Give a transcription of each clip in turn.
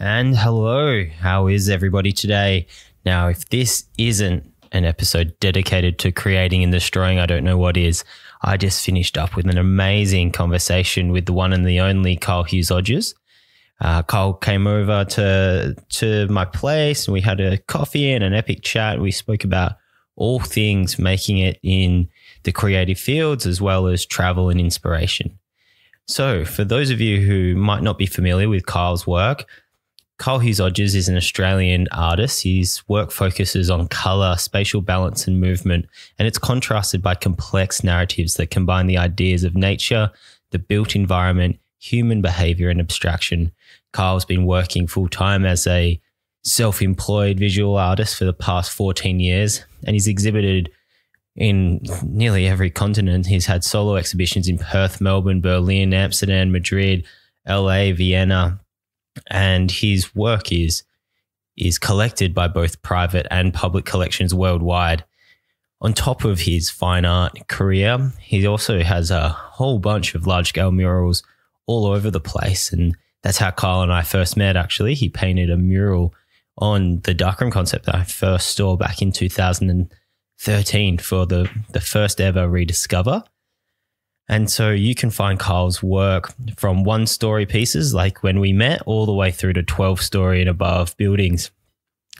And hello, how is everybody today? Now, if this isn't an episode dedicated to creating and destroying, I don't know what is. I just finished up with an amazing conversation with the one and the only Kyle Hughes Odgers. Uh, Kyle came over to to my place and we had a coffee and an epic chat. We spoke about all things making it in the creative fields as well as travel and inspiration. So, for those of you who might not be familiar with Kyle's work, Kyle Hughes Odgers is an Australian artist. His work focuses on color, spatial balance, and movement, and it's contrasted by complex narratives that combine the ideas of nature, the built environment, human behavior, and abstraction. Kyle's been working full time as a self employed visual artist for the past 14 years, and he's exhibited in nearly every continent. He's had solo exhibitions in Perth, Melbourne, Berlin, Amsterdam, Madrid, LA, Vienna, and his work is is collected by both private and public collections worldwide. On top of his fine art career, he also has a whole bunch of large scale murals all over the place. And that's how Kyle and I first met, actually. He painted a mural on the darkroom concept that I first saw back in 2013 for the, the first ever rediscover. And so you can find Kyle's work from one story pieces, like when we met, all the way through to 12 story and above buildings.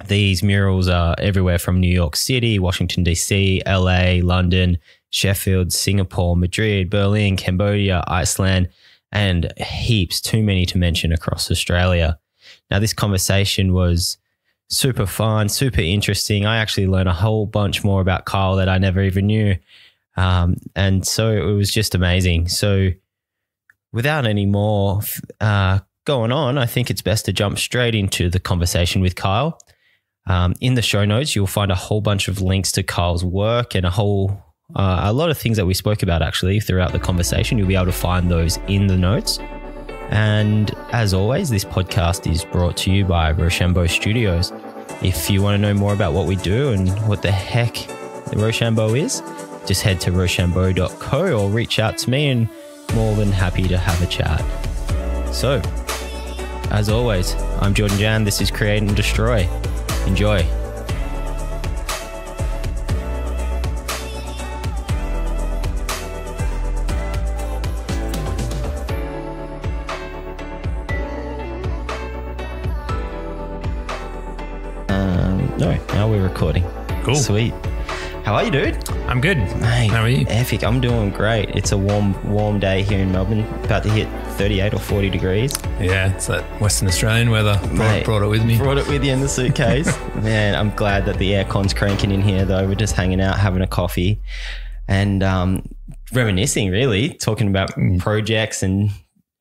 These murals are everywhere from New York City, Washington, D.C., LA, London, Sheffield, Singapore, Madrid, Berlin, Cambodia, Iceland, and heaps, too many to mention across Australia. Now, this conversation was super fun, super interesting. I actually learned a whole bunch more about Kyle that I never even knew. Um, and so it was just amazing. So without any more uh, going on, I think it's best to jump straight into the conversation with Kyle. Um, in the show notes, you'll find a whole bunch of links to Kyle's work and a whole uh, a lot of things that we spoke about actually throughout the conversation. You'll be able to find those in the notes. And as always, this podcast is brought to you by Rochambeau Studios. If you want to know more about what we do and what the heck the Rochambeau is, just head to rochambeau.co or reach out to me and more than happy to have a chat. So, as always, I'm Jordan Gian. This is Create and Destroy. Enjoy. Um, no, now we're recording. Cool. Sweet. How are you, dude? I'm good. Mate, How are you? Epic. I'm doing great. It's a warm, warm day here in Melbourne, about to hit 38 or 40 degrees. Yeah, it's that Western Australian weather. Brought, Mate, brought it with me. Brought it with you in the suitcase. Man, I'm glad that the aircon's cranking in here, though. We're just hanging out, having a coffee, and um, reminiscing, really, talking about Mm. projects and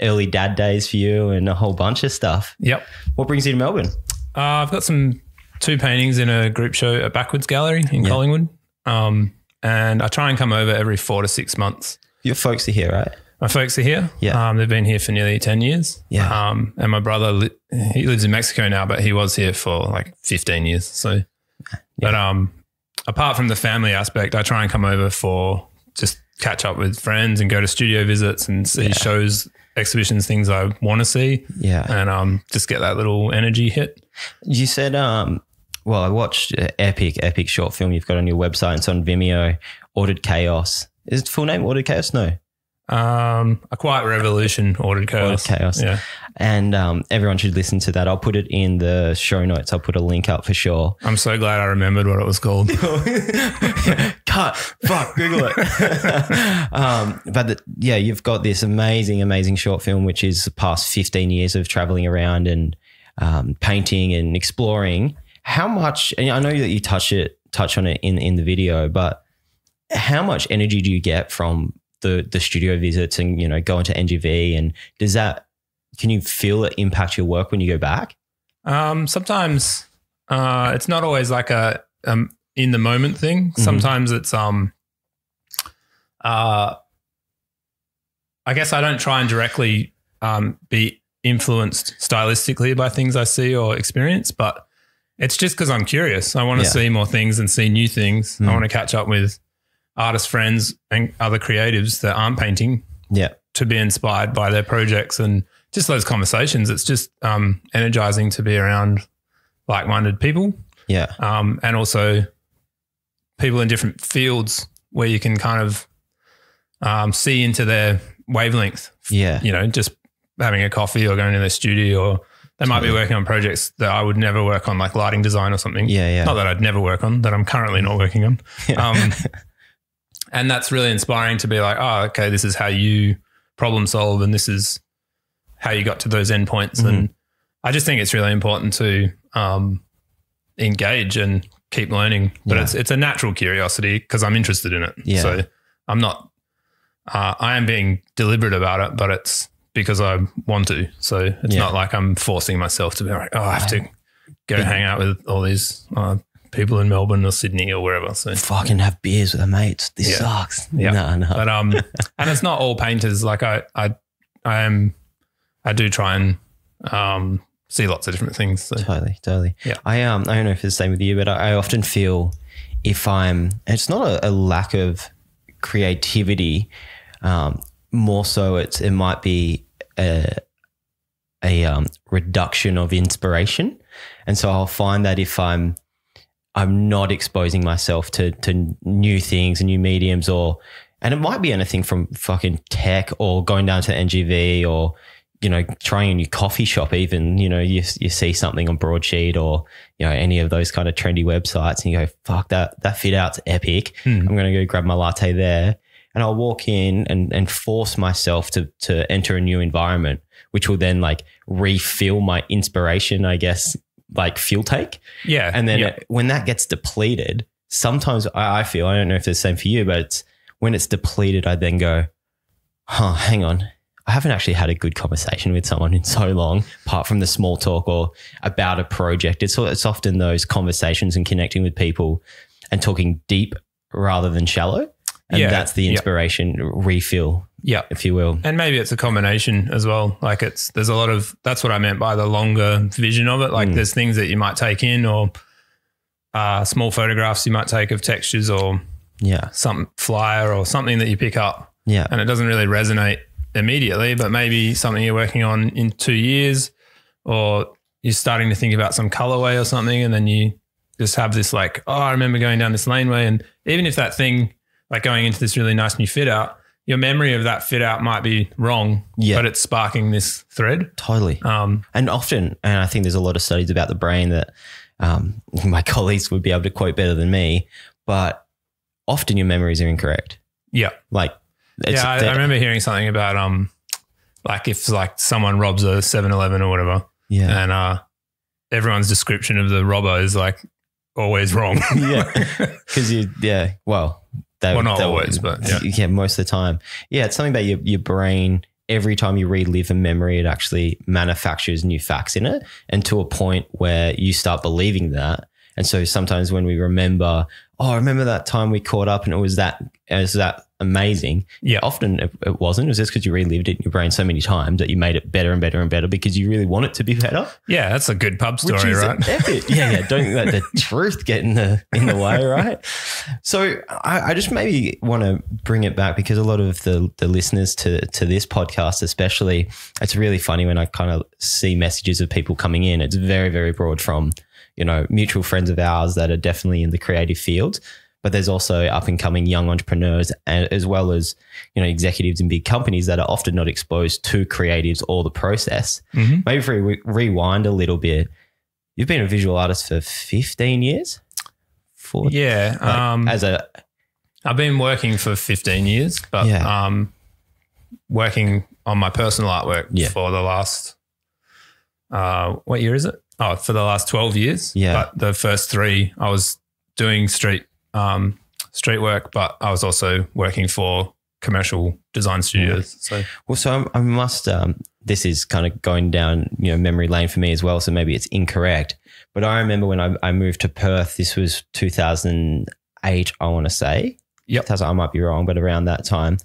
early dad days for you and a whole bunch of stuff. Yep. What brings you to Melbourne? Uh, I've got some two paintings in a group show at Backwoods Gallery in Yeah. Collingwood. Um, and I try and come over every four to six months. Your folks are here, right? My folks are here. Yeah. Um, they've been here for nearly 10 years. Yeah. Um, and my brother, li- he lives in Mexico now, but he was here for like 15 years. So, but um, apart from the family aspect, I try and come over for just catch up with friends and go to studio visits and see Yeah. shows, exhibitions, things I want to see. Yeah. and um, just get that little energy hit. You said, um, well, I watched epic, epic short film you've got on your website. It's on Vimeo, Ordered Chaos. Is it full name Ordered Chaos? No. Um, a quiet revolution, ordered chaos. Ordered Chaos. Yeah, And um, everyone should listen to that. I'll put it in the show notes. I'll put a link up for sure. I'm so glad I remembered what it was called. Cut. Fuck. Google it. um, but the, yeah, you've got this amazing, amazing short film, which is the past 15 years of traveling around and um, painting and exploring. How much? And I know that you touch it, touch on it in in the video, but how much energy do you get from the the studio visits and you know going to NGV and does that? Can you feel it impact your work when you go back? Um, sometimes uh, it's not always like a um, in the moment thing. Mm-hmm. Sometimes it's um, uh, I guess I don't try and directly um, be influenced stylistically by things I see or experience, but it's just because I'm curious. I want to Yeah. see more things and see new things. Mm. I want to catch up with artist friends and other creatives that aren't painting Yeah. to be inspired by their projects and just those conversations. It's just um, energizing to be around like-minded people, Yeah. um, and also people in different fields where you can kind of um, see into their wavelength. Yeah. You know, just having a coffee or going to their studio, or they might be working on projects that I would never work on, like lighting design or something. Yeah. Yeah. Not that I'd never work on, that I'm currently not working on. Um, and that's really inspiring to be like, oh, okay, this is how you problem solve, and this is how you got to those endpoints. And I just think it's really important to um, engage and keep learning. But Yeah. it's it's a natural curiosity because I'm interested in it. Yeah. So I'm not. Uh, I am being deliberate about it, but it's because I want to. So it's Yeah. not like I'm forcing myself to be like, oh, I have to go Big- hang out with all these uh, people in Melbourne or Sydney or wherever. So Fucking have beers with their mates. This Yeah. sucks. Yeah. No, no. but um and it's not all painters like i i i am i do try and um see lots of different things so Totally, totally. Yeah. I um I don't know if it's the same with you, but I, I often feel if I'm it's not a, a lack of creativity, um, more so it's it might be a a um, reduction of inspiration. And so I'll find that if I'm I'm not exposing myself to to new things and new mediums or and it might be anything from fucking tech or going down to NGV or you know trying a new coffee shop even you know you you see something on broadsheet or you know any of those kind of trendy websites and you go fuck that that fit out's epic Hmm. I'm going to go grab my latte there and I'll walk in and and force myself to to enter a new environment which will then like refill my inspiration I guess like fuel take yeah and then yeah. it- when that gets depleted, sometimes I, I feel, I don't know if it's the same for you, but it's when it's depleted, I then go, huh, hang on. I haven't actually had a good conversation with someone in so long, apart from the small talk or about a project. It's, it's often those conversations and connecting with people and talking deep rather than shallow. And Yeah, that's the inspiration refill, yeah if you will. and maybe it's a combination as well like it's there's a lot of that's what i meant by the longer vision of it like Mm. there's things that you might take in or uh, small photographs you might take of textures or Yeah. some flyer or something that you pick up Yeah. and it doesn't really resonate immediately, but maybe something you're working on in two years, or you're starting to think about some colorway or something, and then you just have this like, oh, I remember going down this laneway, and even if that thing, like going into this really nice new fit out, your memory of that fit out might be wrong, Yeah. but it's sparking this thread. Totally. Um, And often, and I think there's a lot of studies about the brain that um, my colleagues would be able to quote better than me, but often your memories are incorrect. yeah, Like, it's, yeah. I, I remember hearing something about um, like if like someone robs a 7-Eleven or whatever, yeah, and uh, everyone's description of the robber is like always wrong. Yeah. because you, yeah, well, they, Well, not they- always, but yeah. yeah, most of the time, yeah, it's something about your your brain. Every time you relive a memory, it actually manufactures new facts in it, and to a point where you start believing that. And so sometimes when we remember, oh, I remember that time we caught up and it was that was that amazing. Yeah. often it, it wasn't. It was just because you relived it in your brain so many times that you made it better and better and better because you really want it to be better. yeah, that's a good pub story, is right? epic. Yeah, yeah. Don't let the truth get in the in the way, right? So I, I just maybe want to bring it back because a lot of the the listeners to to this podcast, especially, it's really funny when I kind of see messages of people coming in. It's very very broad from you know mutual friends of ours that are definitely in the creative field. But there's also up and coming young entrepreneurs, and as well as you know executives in big companies that are often not exposed to creatives or the process Mhm. maybe if we re- rewind a little bit, you've been a visual artist for 15 years? For, Yeah. like, um, as a, I've been working for 15 years, but Yeah. um, working on my personal artwork Yeah. for the last, uh, what year is it? Oh, for the last 12 years. Yeah. But the first three, I was doing street, um, street work, but I was also working for commercial design studios. So well, so I'm- must, um, this is kind of going down, you know, memory lane for me as well. So maybe it's incorrect. But I remember when I, I moved to Perth, this was 2008, I want to say. Yep. I might be wrong, but around that time,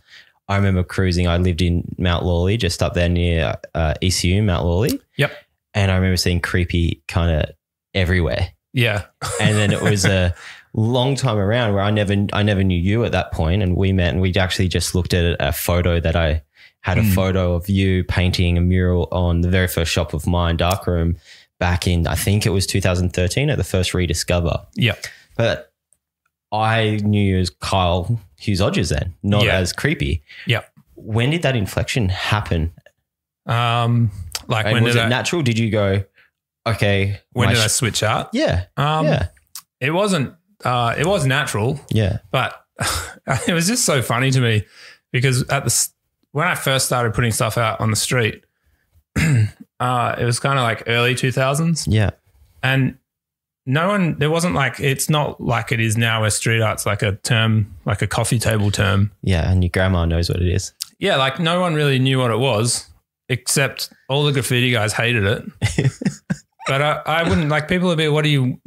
I remember cruising. I lived in Mount Lawley, just up there near uh, ECU, Mount Lawley. Yep. And I remember seeing creepy kind of everywhere. yeah, and then it was a long time around where I never I never knew you at that point, and we met and we actually just looked at a photo that I had a photo of you painting a mural on the very first shop of mine, Darkroom, back in I think it was 2013 at the first Rediscover. Yeah. But I knew you as Kyle Hughes Odgers then, not Yeah. as creepy. Yeah. When did that inflection happen? Um, like And when was did it I, natural? Did you go, okay? when did I switch out? yeah. Um, yeah. it wasn't, uh, it was natural, Yeah. but it was just so funny to me because at the, when I first started putting stuff out on the street, uh, it was kind of like early 2000s Yeah. and no one, there wasn't like, it's not like it is now where street art's like a term, like a coffee table term. Yeah. And your grandma knows what it is. Yeah, like no one really knew what it was, except all the graffiti guys hated it. but I, I wouldn't like people would be, "What are you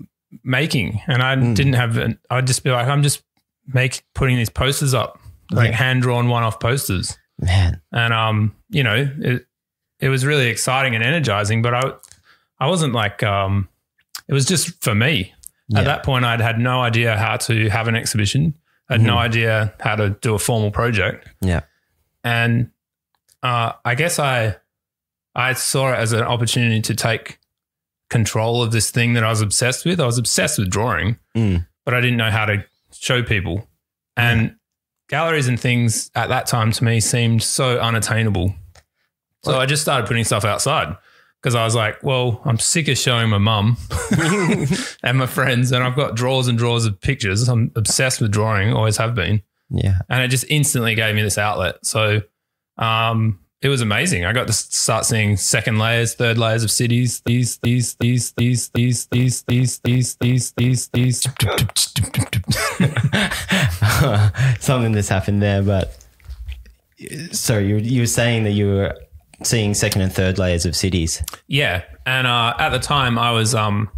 making?" And I Mm. didn't have. An, I'd just be like, "I'm just make putting these posters up, like Yeah. hand drawn one off posters." Man. And um, you know, it it was really exciting and energizing. But I I wasn't like um, it was just for me. Yeah. At that point, I'd had no idea how to have an exhibition. I had no Mhm. idea how to do a formal project Yeah. and uh, I guess I I saw it as an opportunity to take control of this thing that I was obsessed with. I was obsessed with drawing, Mm. but I didn't know how to show people. And galleries and things at that time to me seemed so unattainable. So I just started putting stuff outside because I was like, well, I'm sick of showing my mum and my friends, and I've got drawers and drawers of pictures. I'm obsessed with drawing, always have been Yeah. and it just instantly gave me this outlet. So um, it was amazing. I got to start seeing second layers, third layers of cities. These, these, these, these, these, these, these, these, these, these, these. Something that's happened there, but sorry, you, you were saying that you were seeing second and third layers of cities. Yeah, and uh, at the time, I was um,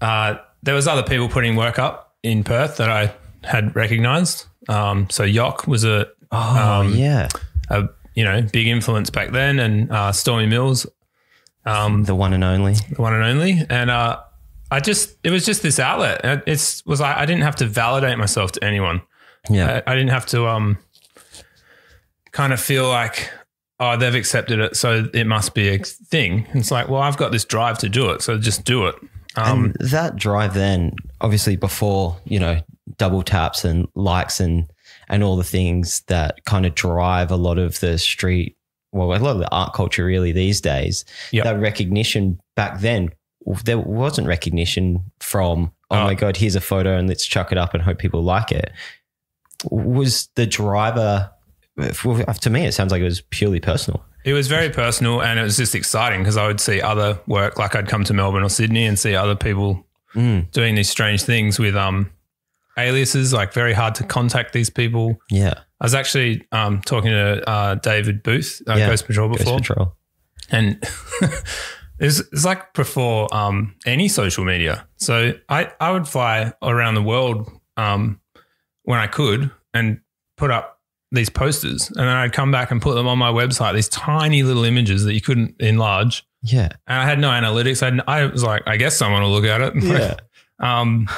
uh, there was other people putting work up in Perth that I had recognised. Um, so Yok was a Oh, Um, yeah. a you know big influence back then, and uh, Stormie Mills, um, The one and only. the one and only. And uh, I just it was just this outlet. It it's, was like I didn't have to validate myself to anyone. Yeah. I, I didn't have to um kind of feel like oh they've accepted it, so it must be a thing. It's like well I've got this drive to do it, so just do it. Um, and that drive then, obviously before, you know, double taps and likes and and all the things that kind of drive a lot of the street, well, a lot of the art culture really these days. Yep. That recognition back then, there wasn't recognition from, oh Uh, my God, here's a photo and let's chuck it up and hope people like it. Was the driver, to me, it sounds like it was purely personal. It was very personal and it was just exciting because I would see other work, like I'd come to Melbourne or Sydney and see other people Mm, doing these strange things with um aliases, like very hard to contact these people. yeah. I was actually um, talking to uh, David Booth, uh, Yeah, Ghost Patrol, Ghost before, Patrol. and it's, it's like before um, any social media. So I, I would fly around the world um, when I could and put up these posters, and then I'd come back and put them on my website. These tiny little images that you couldn't enlarge, Yeah. and I had no analytics. I, had, I was like, I guess someone will look at it. Yeah. Um,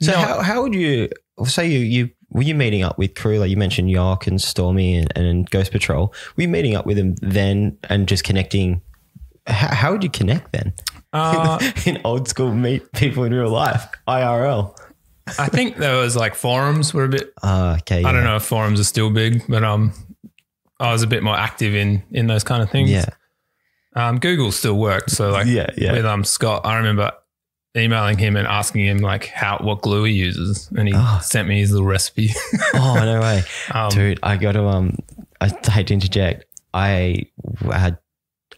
So No. how, how would you say you you were you meeting up with crew like you mentioned Yok and Stormie and, and Ghost Patrol? Were you meeting up with them then and just connecting? How, how would you connect then? uh, in old school meet people in real life IRL. I think there was like forums were a bit Ah, okay. I don't know if forums are still big, but um, I was a bit more active in in those kind of things. Yeah. Um, Google still worked, so like Yeah, yeah. with um Scott, I remember emailing him and asking him like how what glue he uses, and he Oh. sent me his little recipe. Oh no way, um, dude! I got to um. I hate to interject. I had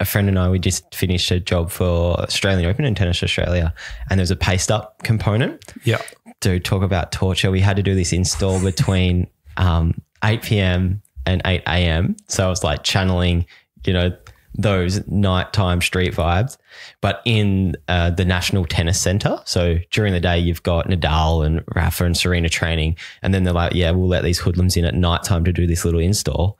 a friend and I. We just finished a job for Australian Open and Tennis Australia, and there was a paste up component. yeah, Dude, talk about torture. We had to do this install between um, 8 p.m. and 8 a.m. So I was like channeling, you know, those nighttime street vibes, but in uh, the National Tennis Center. So during the day, you've got Nadal and Rafa and Serena training. And then they're like, yeah, we'll let these hoodlums in at nighttime to do this little install.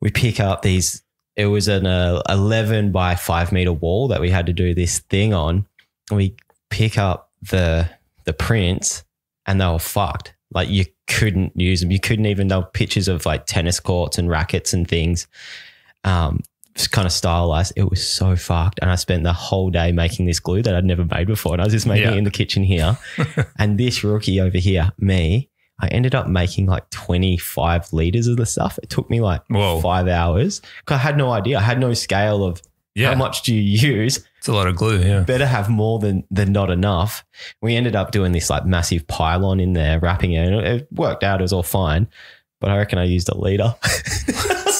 We pick up these, it was an uh, 11 by five meter wall that we had to do this thing on. And we pick up the the prints and they were fucked. Like you couldn't use them. You couldn't even know pictures of like tennis courts and rackets and things. Um, kind of stylized. It was so fucked. And I spent the whole day making this glue that I'd never made before. And I was just making Yeah. it in the kitchen here. and this rookie over here, me, I ended up making like 25 liters of the stuff. It took me like Whoa. five hours. 'Cause I had no idea. I had no scale of Yeah. how much do you use. It's a lot of glue. Yeah. Better have more than than not enough. We ended up doing this like massive pylon in there, wrapping it. And it worked out. It was all fine. But I reckon I used a liter.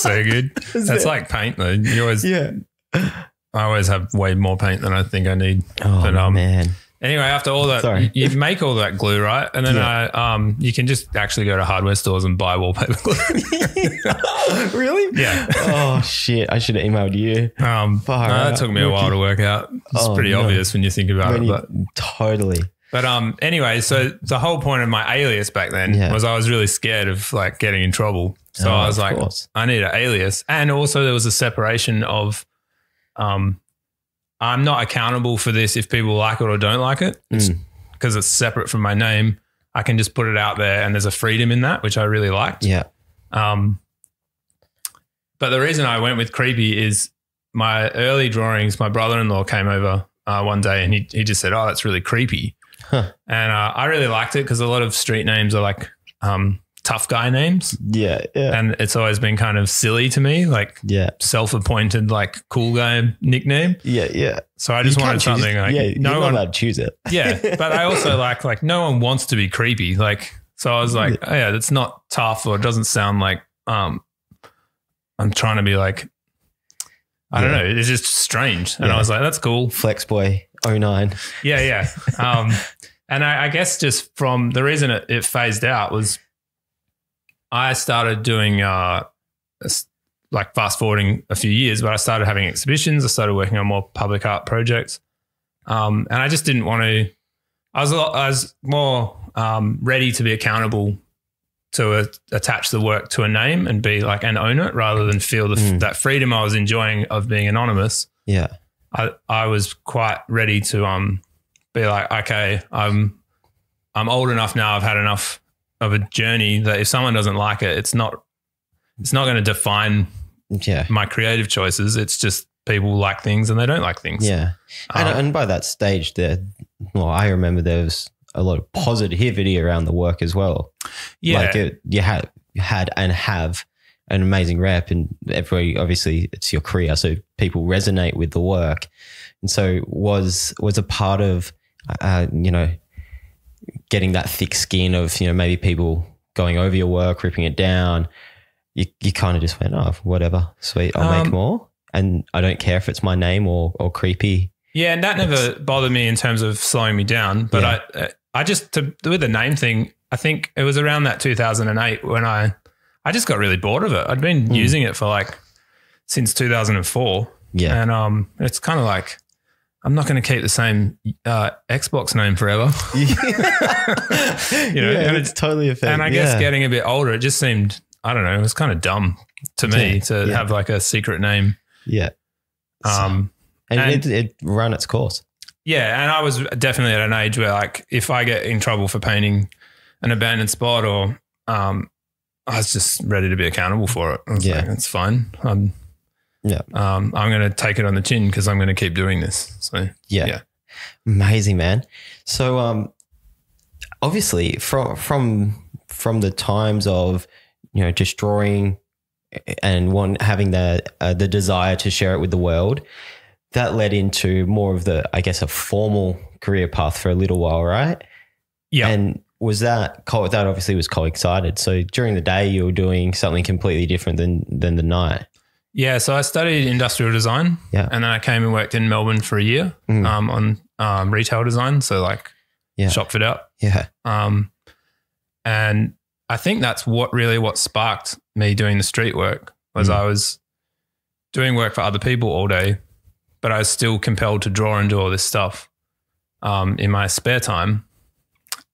so good. That's like paint though. You always, yeah. I always have way more paint than I think I need. Oh But, um, man. Anyway, after all that, Sorry. you you make all that glue, right? And then Yeah. I, um, you can just actually go to hardware stores and buy wallpaper glue. really? yeah. Oh shit! I should have emailed you. Um, Far no, that out. took me a while to work out. It's Oh, pretty no. obvious when you think about When it. you- But, totally. but um, anyway, so the whole point of my alias back then Yeah. was I was really scared of like getting in trouble. So Oh, I was like, course. I need an alias. And also there was a separation of um I'm not accountable for this if people like it or don't like it. Mm. Because it's separate from my name. I can just put it out there and there's a freedom in that, which I really liked. Yeah. Um but the reason I went with creepy is my early drawings, my brother-in-law came over uh, one day and he, he just said, Oh, that's really creepy. Huh. And uh, I really liked it because a lot of street names are like um, tough guy names Yeah. Yeah. and it's always been kind of silly to me, like yeah. self-appointed, like cool guy nickname. Yeah. Yeah. So I just You wanted something like yeah, no you're one, not allowed to choose it. yeah. But I also like like no one wants to be creepy, like so I was like, oh yeah, that's not tough or it doesn't sound like um I'm trying to be like I don't know, it's just strange, and Yeah. I was like, that's cool. Flexboy 09. Yeah, yeah. Um, and I, I guess just from the reason it, it phased out was I started doing uh, like fast forwarding a few years, but I started having exhibitions. I started working on more public art projects, um, and I just didn't want to. I was a lot, I was more um, ready to be accountable to a, attach the work to a name and be like and own it rather than feel the, Mm. that freedom I was enjoying of being anonymous. Yeah. I, I was quite ready to um be like, okay, I'm I'm old enough now. I've had enough of a journey that if someone doesn't like it, it's not it's not going to define Yeah. my creative choices. It's just people like things and they don't like things. Yeah. And, Um, and by that stage, there, well, I remember there was a lot of positivity around the work as well. yeah, Like it, you had, had and have an amazing rep, and everybody obviously it's your career, so people resonate with the work. And so was was a part of, uh, you know, getting that thick skin of you know maybe people going over your work, ripping it down. You you kind of just went, oh, whatever, sweet, I'll make Um, more, and I don't care if it's my name or or creepy. yeah, and that never bothered me in terms of slowing me down. But Yeah. I I just to with the name thing, I think it was around that 2008 when I I just got really bored of it. I'd been Hmm. using it for like since 2004. Yeah, And um, it's kind of like I'm not going to keep the same uh, Xbox name forever. you know, and it's totally a thing. and I guess getting a bit older, it just seemed I don't know, it was kind of dumb to me Yeah, to yeah. have like a secret name. yeah, Um, and, and- it, it ran its course. yeah, and I was definitely at an age where like if I get in trouble for painting an abandoned spot or um, I was just ready to be accountable for it. I was Yeah. like, it's fine. I'm, Yeah. um, I'm going to take it on the chin because I'm going to keep doing this. So Yeah. Yeah. Amazing, man. So um obviously from from from the times of you know just drawing and one having the uh, the desire to share it with the world that led into more of the I guess a formal career path for a little while, right? yeah, And was that that obviously was coincided. So during the day you were doing something completely different than than the night. Yeah, so I studied industrial design. Yeah. And then I came and worked in Melbourne for a year Mm. um, on um, retail design. So like Yeah. shop fit out. Yeah. Um, and I think that's what really what sparked me doing the street work was Mm. I was doing work for other people all day, but I was still compelled to draw and do all this stuff um, in my spare time.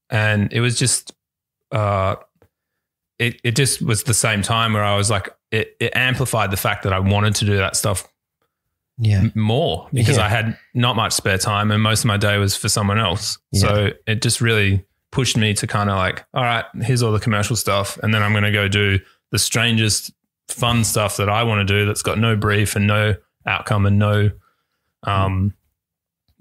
And it was just, uh, it, it just was the same time where I was like, it, it amplified the fact that I wanted to do that stuff Yeah. m- more because Yeah. I had not much spare time and most of my day was for someone else. So it just really pushed me to kind of like, all right, here's all the commercial stuff, and then I'm going to go do the strangest fun stuff that I want to do that's got no brief and no outcome and no um,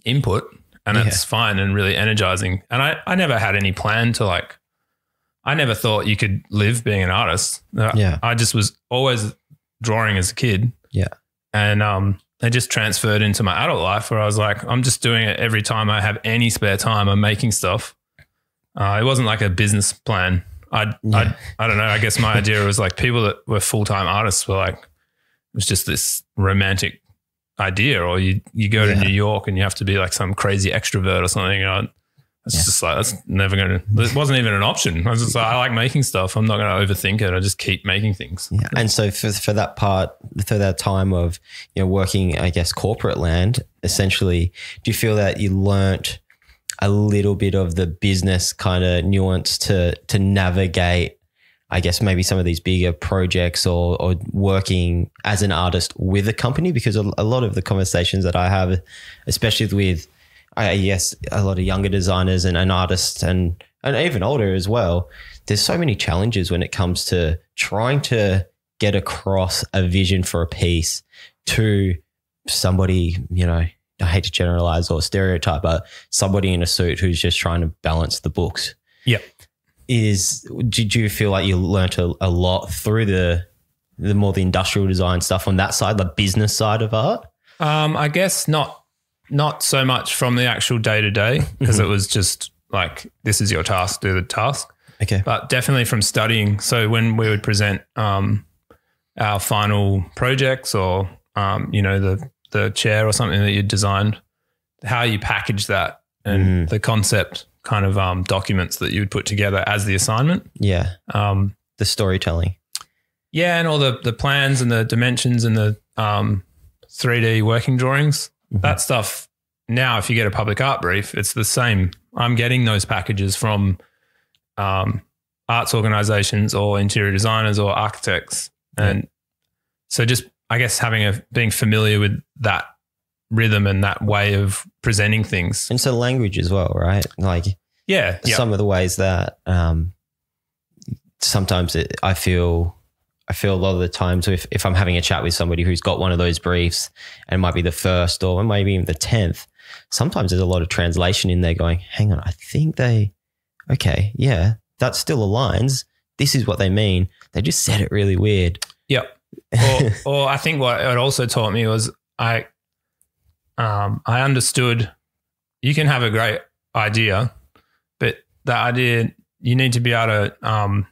input, and Yeah. it's fine and really energizing. And I I never had any plan to like. I never thought you could live being an artist. Uh, Yeah. I just was always drawing as a kid. Yeah. And um, it just transferred into my adult life where I was like, I'm just doing it every time I have any spare time. I'm making stuff. Uh, it wasn't like a business plan. I, Yeah. I, I don't know. I guess my idea was like people that were full time artists were like, it was just this romantic idea, or you you go Yeah. to New York and you have to be like some crazy extrovert or something. You know, it's Yeah. just like that's never going to. It wasn't even an option. I was just like, I like making stuff. I'm not going to overthink it. I just keep making things. Yeah. And so for, for that part, for that time of, you know, working, I guess, corporate land, essentially, do you feel that you learnt a little bit of the business kind of nuance to, to navigate, I guess, maybe some of these bigger projects or, or working as an artist with a company? Because a, a lot of the conversations that I have, especially with, I guess, a lot of younger designers and, and artists and, and even older as well, there's so many challenges when it comes to trying to get across a vision for a piece to somebody, you know, I hate to generalize or stereotype, but somebody in a suit who's just trying to balance the books. Yep. Is did you feel like you learnt a, a lot through the the more the industrial design stuff on that side, the business side of art? Um, I guess not not so much from the actual day to day because Mm-hmm. it was just like this is your task, do the task. Okay. But definitely from studying. So when we would present um, our final projects or um, you know the the chair or something that you designed, how you package that and Mm. the concept kind of um, documents that you would put together as the assignment. Yeah. Um, The storytelling. yeah, and all the the plans and the dimensions and the um, 3D working drawings. Mhm. That stuff now, if you get a public art brief, it's the same. I'm getting those packages from um, arts organizations or interior designers or architects, and so just I guess having a being familiar with that rhythm and that way of presenting things. And so language as well, right? Like Yeah, yeah, some of the ways that um, sometimes it, I feel I feel a lot of the times if, if I'm having a chat with somebody who's got one of those briefs and it might be the first or maybe even the tenth, sometimes there's a lot of translation in there going, hang on, I think they okay, yeah, that still aligns. This is what they mean. They just said it really weird. Yep. or, or I think what it also taught me was I, um, I understood you can have a great idea, but the idea you need to be able to, um,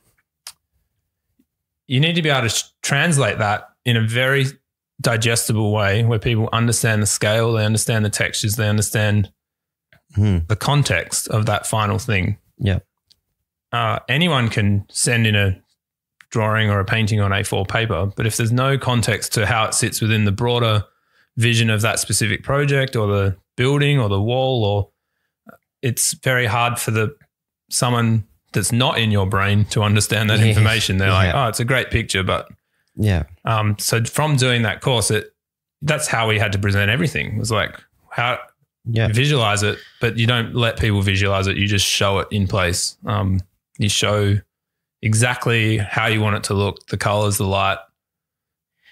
you need to be able to translate that in a very digestible way where people understand the scale, they understand the textures, they understand Hmm. the context of that final thing. Yeah. Uh, anyone can send in a drawing or a painting on A4 paper, but if there's no context to how it sits within the broader vision of that specific project or the building or the wall, or it's very hard for the someone that's not in your brain to understand that Yeah. information. They're like, oh, it's a great picture, but Yeah. um, so from doing that course, it that's how we had to present everything. It was like how Yeah. visualize it, but you don't let people visualize it. You just show it in place. Um, you show exactly how you want it to look, the colors, the light.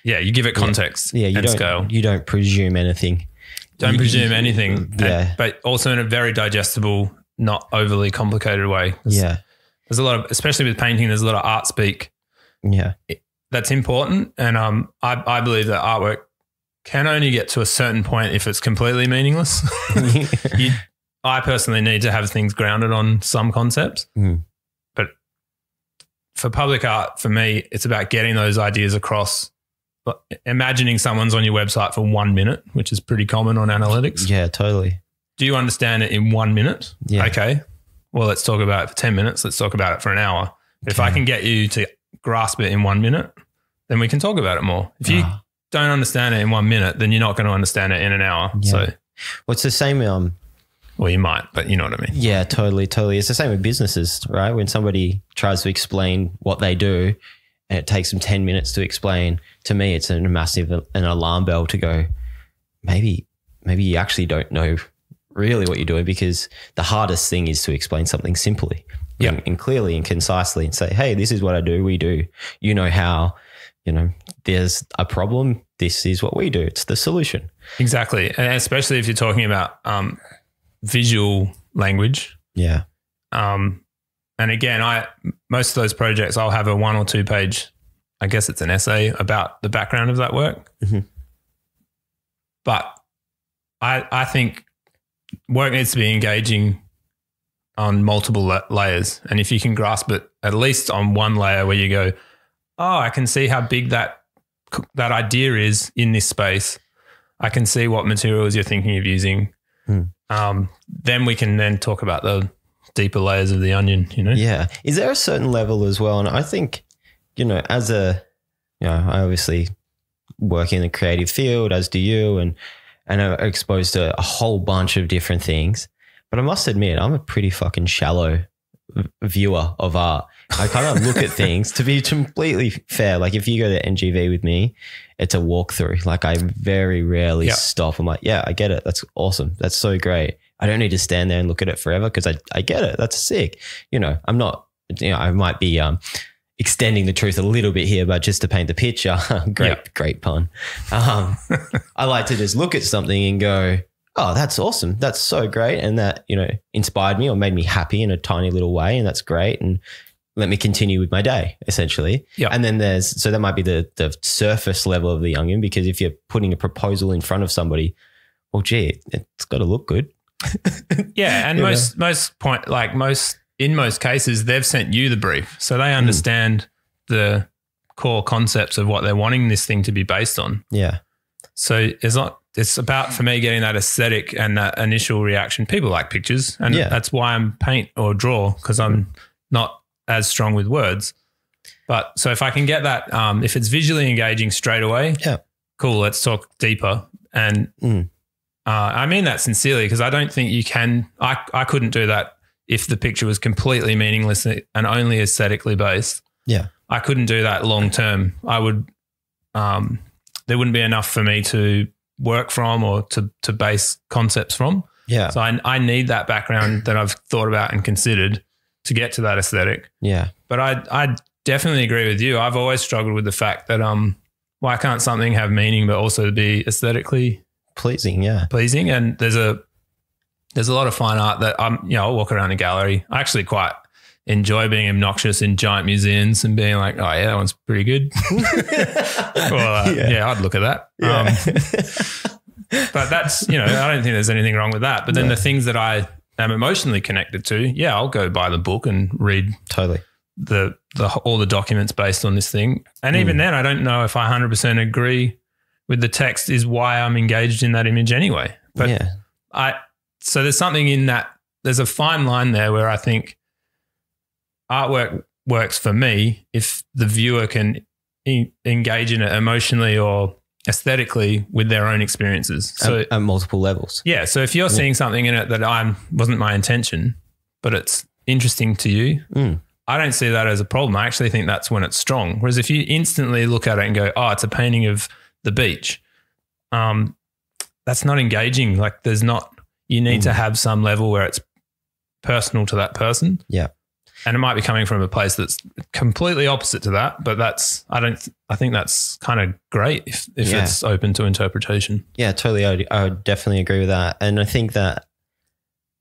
Yeah, you give it context Yeah. You and don't scale. you don't presume anything. Don't you- presume you- anything, and- Yeah. but also in a very digestible, not overly complicated way. Yeah. There's a lot of, especially with painting, there's a lot of art speak Yeah. that's important. And um, I, I believe that artwork can only get to a certain point if it's completely meaningless. you, I personally need to have things grounded on some concepts. Mm. But for public art, for me, it's about getting those ideas across. But imagining someone's on your website for one minute, which is pretty common on analytics. yeah. Totally. Do you understand it in one minute? Yeah. Okay. Well, let's talk about it for 10 minutes. Let's talk about it for an hour. If I can get you to grasp it in one minute, then we can talk about it more. If you Ah. don't understand it in one minute, then you're not going to understand it in an hour. Yeah. So, Well, it's the same. Um, well, you might, but you know what I mean. yeah, totally, totally. It's the same with businesses, right? When somebody tries to explain what they do, and it takes them ten minutes to explain. To me, it's a massive an alarm bell to go. Maybe, maybe you actually don't know really what you're doing because the hardest thing is to explain something simply Yeah. and, and clearly and concisely and say, hey, this is what I do. We do. You know how, you know, there's a problem. This is what we do. It's the solution. Exactly. And especially if you're talking about um, visual language. Yeah. Um, and again, I most of those projects I'll have a one or two page, I guess it's an essay about the background of that work. Mhm. But I I think work needs to be engaging on multiple la- layers, and if you can grasp it at least on one layer where you go, oh, I can see how big that that idea is in this space. I can see what materials you're thinking of using. Hmm. Um, then we can then talk about the deeper layers of the onion. You know, Yeah. Is there a certain level as well? And I think, you know, as a, you know, I obviously work in the creative field, as do you, and and are exposed to a whole bunch of different things. But I must admit, I'm a pretty fucking shallow viewer of art. I kind of look at things to be completely fair. Like if you go to NGV with me, it's a walkthrough. Like I very rarely Yeah. stop. I'm like, yeah, I get it. That's awesome. That's so great. I don't need to stand there and look at it forever because I, I get it. That's sick. You know, I'm not, you know, I might be um, extending the truth a little bit here, but just to paint the picture, great, Yeah. great pun. Um, I like to just look at something and go, oh, that's awesome. That's so great. And that, you know, inspired me or made me happy in a tiny little way. And that's great. And let me continue with my day, essentially. Yeah. And then there's, so that might be the, the surface level of the onion because if you're putting a proposal in front of somebody, well, gee, it's got to look good. Yeah, and You know? most most point like most in most cases they've sent you the brief, so they understand the core concepts of what they're wanting this thing to be based on. Yeah. So it's not it's about for me getting that aesthetic and that initial reaction. People like pictures, and Yeah. that's why I'm paint or draw because I'm not as strong with words. But so if I can get that, um, if it's visually engaging straight away, Yeah. cool. Let's talk deeper. And Mm. uh, I mean that sincerely because I don't think you can. I I couldn't do that if the picture was completely meaningless and only aesthetically based. Yeah. I couldn't do that long term. I would. Um, there wouldn't be enough for me to work from or to to base concepts from. Yeah. So I I need that background that I've thought about and considered to get to that aesthetic. Yeah. But I I definitely agree with you. I've always struggled with the fact that um why can't something have meaning but also be aesthetically Pleasing. Yeah. pleasing? And there's a there's a lot of fine art that I'm you know I'll walk around a gallery. I actually quite enjoy being obnoxious in giant museums and being like, oh yeah, that one's pretty good. well, uh, Yeah. yeah. I'd look at that. Um, but that's you know I don't think there's anything wrong with that. But then No. the things that I am emotionally connected to, yeah, I'll go buy the book and read totally. the the all the documents based on this thing. And even Mm. then, I don't know if I 100% agree with the text is why I'm engaged in that image anyway. But yeah. I so there's something in that. There's a fine line there where I think artwork works for me if the viewer can e- engage in it emotionally or aesthetically with their own experiences. So at, at multiple levels. yeah. So if you're Yeah. seeing something in it that I'm wasn't my intention, but it's interesting to you, Mm. I don't see that as a problem. I actually think that's when it's strong. Whereas if you instantly look at it and go, "Oh, it's a painting of the beach," um, that's not engaging. Like there's not. You need to Mm. have some level where it's personal to that person. Yeah. And it might be coming from a place that's completely opposite to that, but that's I don't I think that's kind of great if if Yeah. it's open to interpretation. Yeah, totally. I would, I would definitely agree with that. And I think that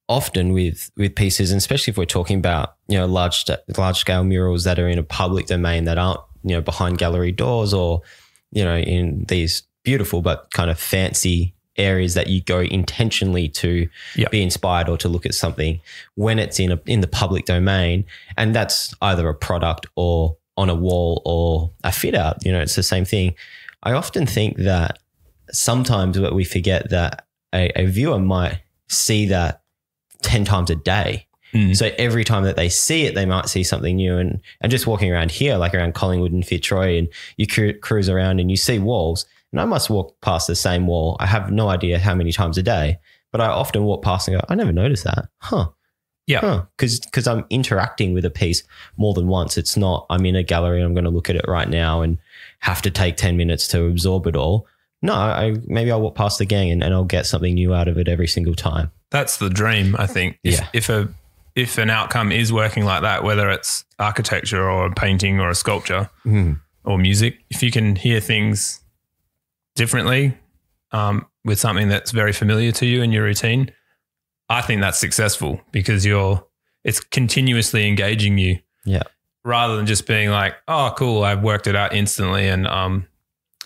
often with with pieces, and especially if we're talking about you know large large scale murals that are in a public domain that aren't you know behind gallery doors or you know in these beautiful but kind of fancy areas that you go intentionally to Yeah. be inspired or to look at something when it's in a in the public domain and that's either a product or on a wall or a fit out you know it's the same thing i often think that sometimes what we forget that a, a viewer might see that 10 times a day Mm. so every time that they see it, they might see something new. And and just walking around here, like around Collingwood and Fitzroy, and you cru- cruise around and you see walls. And I must walk past the same wall. I have no idea how many times a day, but I often walk past and go, I never noticed that. Huh. Yeah. Huh. Because I'm interacting with a piece more than once. It's not, I'm in a gallery and I'm going to look at it right now and have to take 10 minutes to absorb it all. no, I maybe I'll walk past the gang and, and I'll get something new out of it every single time. That's the dream, I think. If, Yeah. if a if an outcome is working like that, whether it's architecture or a painting or a sculpture Mm. or music, if you can hear things differently um, with something that's very familiar to you in your routine, I think that's successful because you're it's continuously engaging you. Yeah. Rather than just being like, oh, cool, I've worked it out instantly and um,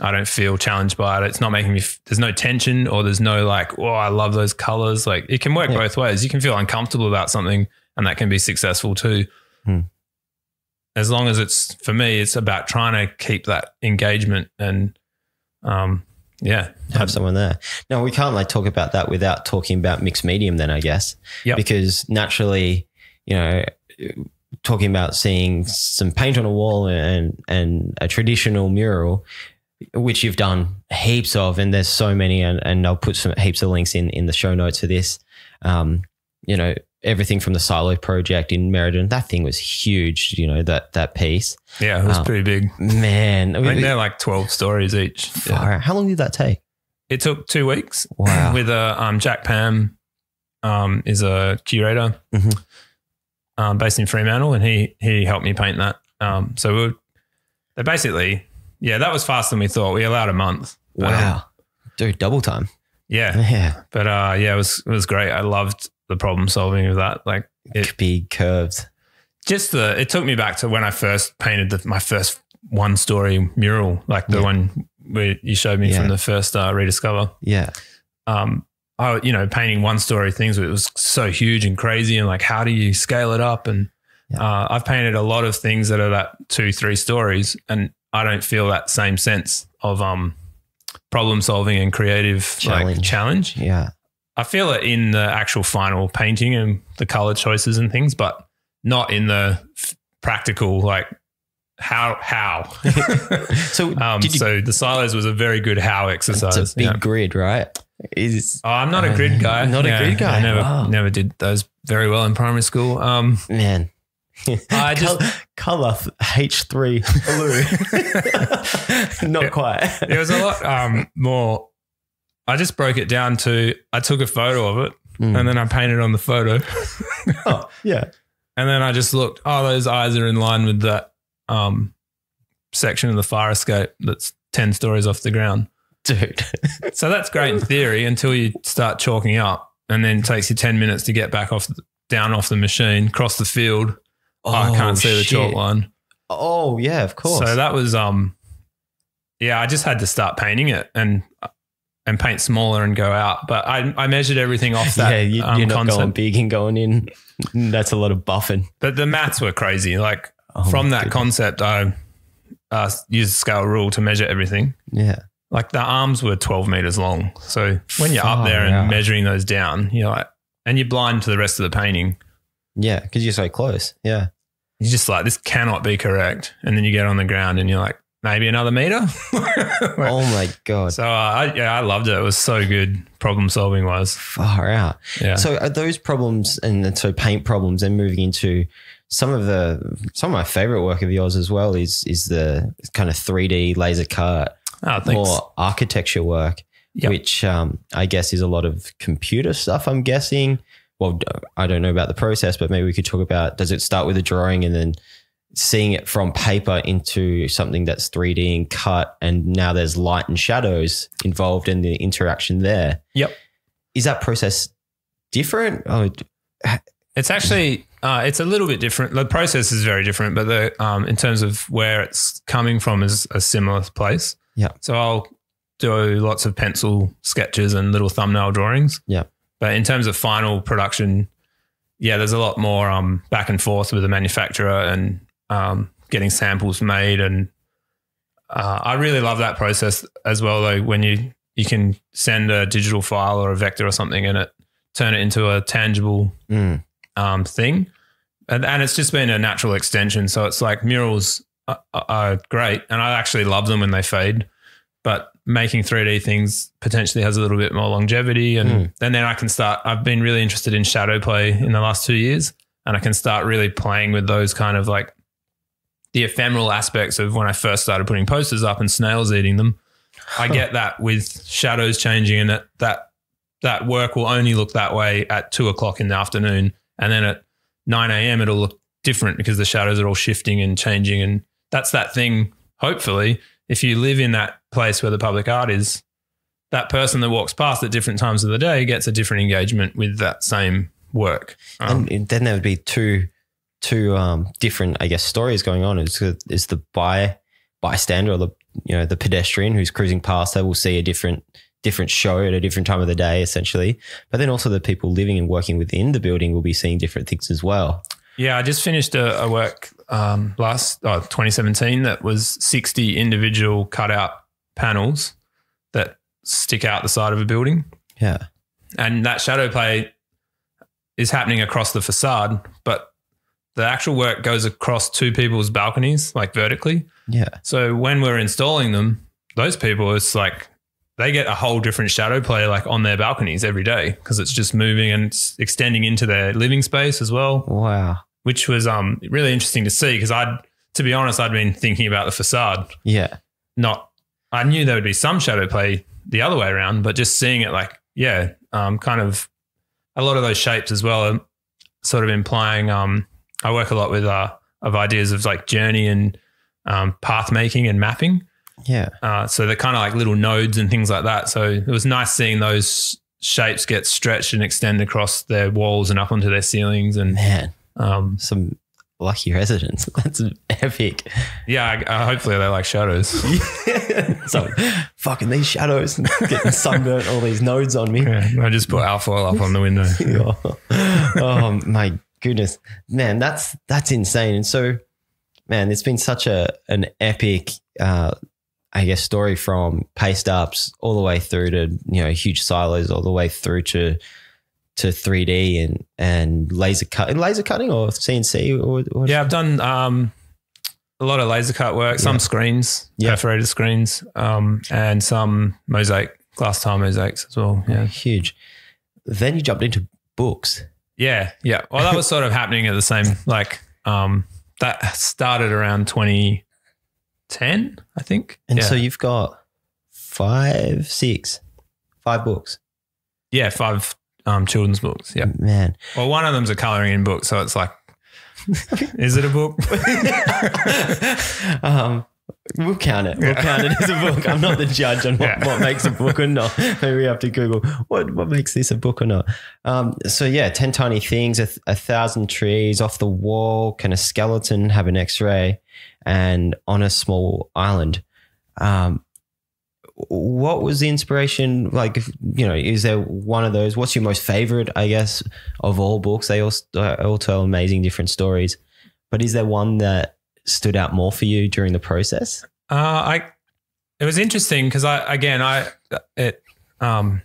I don't feel challenged by it. It's not making me, f- there's no tension or there's no like, oh, I love those colors. Like it can work Yeah. both ways. You can feel uncomfortable about something and that can be successful too. Hmm. As long as it's, for me, it's about trying to keep that engagement and, um, yeah. have someone there. Now we can't like talk about that without talking about mixed medium then I guess. Yep. Because naturally, you know, talking about seeing some paint on a wall and and a traditional mural which you've done heaps of and there's so many and, and I'll put some heaps of links in in the show notes for this. Um, you know, everything from the silo project in Merredin, that thing was huge, you know, that that piece. Yeah. It was Wow. pretty big. Man, I I mean, they're like 12 stories each. Yeah. how long did that take? It took two weeks. Wow. with a um, Jack Pam um, is a curator Mhm. um, based in Fremantle, and he he helped me paint that. Um, so we were, they basically, yeah, that was faster than we thought. We allowed a month. Um, Wow. Dude, double time. yeah, Yeah. but uh, yeah, it was it was great. I loved the problem solving of that. Like it, Big curves. just the it took me back to when I first painted the, my first one story mural, like the Yeah. one where you showed me Yeah. from the first uh, rediscover. Yeah. um, I, you know, painting one story things, it was so huge and crazy. And like, how do you scale it up? And Yeah. uh, I've painted a lot of things that are that two, three stories, and I don't feel that same sense of um, problem solving and creative like Challenge. challenge. Yeah. I feel it in the actual final painting and the color choices and things, but not in the f- practical like how how. So um, you, so the silos was a very good how exercise. it's a big yeah. grid, right? Is Oh, I'm not a Uh, grid guy. not a grid guy. I never, Wow. never did those very well in primary school. Um, man. I just- color H three blue. Not quite. it was a lot um, more. I just broke it down to I took a photo of it Mm. and then I painted on the photo, oh, yeah. and then I just looked. Oh, those eyes are in line with that um, section of the fire escape that's ten stories off the ground. Dude. So that's great in theory until you start chalking up, and then it takes you ten minutes to get back off the, down off the machine, cross the field. Oh, I can't see the chalk shit. line. Oh, yeah, of course. So that was um yeah, I just had to start painting it and and paint smaller and go out. But I, I measured everything off that yeah, you, um, you're not concept. going big and going in. That's a lot of buffing. But the maths were crazy. Like Oh, from that goodness. concept, I uh, used a scale rule to measure everything. Yeah. Like the arms were 12 meters long. So when you're up there and out. measuring those down, you're like, and you're blind to the rest of the painting. Yeah, because you're so close. Yeah. You're just like, this cannot be correct. And then you get on the ground and you're like, maybe another meter. Oh my god. So uh, I, yeah, I loved it. It was so good. Problem solving was. Far out. Yeah. So are those problems and so paint problems and moving into some of the some of my favorite work of yours as well is is the kind of 3D laser cut oh, thanks. more architecture work, Yep. which um, I guess is a lot of computer stuff. I'm guessing. Well, I don't know about the process, but maybe we could talk about does it start with a drawing and then seeing it from paper into something that's 3D and cut, and now there's light and shadows involved in the interaction there. Yep. Is that process different? Oh, It's actually uh, it's a little bit different. The process is very different, but the um, in terms of where it's coming from is a similar place. Yeah. So I'll do lots of pencil sketches and little thumbnail drawings. Yeah. But in terms of final production, yeah, there's a lot more um, back and forth with the manufacturer and um, getting samples made, and uh, I really love that process as well. Though when you you can send a digital file or a vector or something and it turn it into a tangible mm, um, thing. And, and it's just been a natural extension. So it's like murals are, are great. And I actually love them when they fade. But making 3D things potentially has a little bit more longevity. And Mm. then, then I can start. I've been really interested in shadow play in the last two years. And I can start really playing with those kind of like the ephemeral aspects of when I first started putting posters up and snails eating them. I get that with shadows changing and that that that work will only look that way at two o'clock in the afternoon, and then at nine a.m. it'll look different because the shadows are all shifting and changing, and that's that thing. Hopefully, if you live in that place where the public art is, that person that walks past at different times of the day gets a different engagement with that same work. Um, and then there would be two two um, different, I guess, stories going on. Is is the by bystander or the you know the pedestrian who's cruising past? They will see a different different show at a different time of the day, essentially. But then also the people living and working within the building will be seeing different things as well. Yeah, I just finished a, a work um, last oh, 2017 that was 60 individual cutout panels that stick out the side of a building. Yeah. And that shadow play is happening across the facade, but the actual work goes across two people's balconies, like vertically. Yeah. So when we're installing them, those people, it's like they get a whole different shadow play like on their balconies every day because it's just moving and it's extending into their living space as well. Wow. Which was um really interesting to see because I'd to be honest, I'd been thinking about the facade. Yeah. Not I knew there would be some shadow play the other way around, but just seeing it like, yeah, um, kind of a lot of those shapes as well, are sort of implying um I work a lot with uh, of ideas of like journey and um, path making and mapping. Yeah. Uh, so they're kind of like little nodes and things like that. So it was nice seeing those shapes get stretched and extend across their walls and up onto their ceilings. And man, um, some lucky residents. That's epic. Yeah. Uh, hopefully they like shadows. so fucking these shadows getting sunburnt, all these nodes on me. Yeah, I just put alfoil up on the window. oh, oh my goodness, man, that's that's insane. And so, man, it's been such a an epic, uh, I guess, story from paste ups all the way through to you know huge silos, all the way through to to 3D and and laser cut, laser cutting or CNC or, or yeah, I've done um, a lot of laser cut work, some screens, yeah. perforated screens, um, and some mosaic glass tile mosaics as well. Yeah, huge. Then you jumped into books. Yeah, yeah. Well, that was sort of happening at the same like um that started around 2010, I think. And yeah. so you've got five, six, five books. Yeah, five um children's books. Yeah. Man. Well, one of them's a coloring in book, so it's like is it a book? um We'll count it. We'll yeah. count it as a book. I'm not the judge on what, yeah. what makes a book or not. Maybe we have to Google what what makes this a book or not. Um, so yeah, ten tiny things, a, a, thousand trees off the wall. Can a skeleton have an X-ray? And on a small island. Um, what was the inspiration? Like, if, you know, is there one of those? What's your most favorite? I guess of all books, they all all tell amazing different stories. But is there one that stood out more for you during the process? Uh, I it was interesting because I again I it um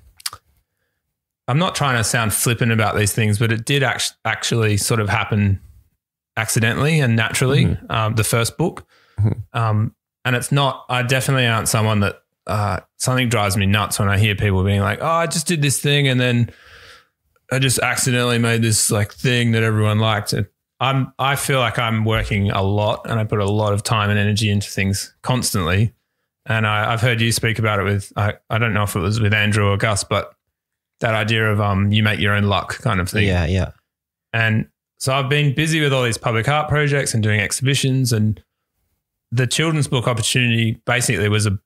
I'm not trying to sound flippant about these things, but it did act- actually sort of happen accidentally and naturally. Mm-hmm. Um, the first book, mm-hmm. um, and it's not. I definitely aren't someone that uh, something drives me nuts when I hear people being like, "Oh, I just did this thing and then." I just accidentally made this like thing that everyone liked. I'm I feel like I'm working a lot and I put a lot of time and energy into things constantly. And I, have heard you speak about it with I, I don't know if it was with Andrew or Gus, but that idea of um you make your own luck kind of thing. Yeah, yeah. And so I've been busy with all these public art projects and doing exhibitions and the children's book opportunity basically was a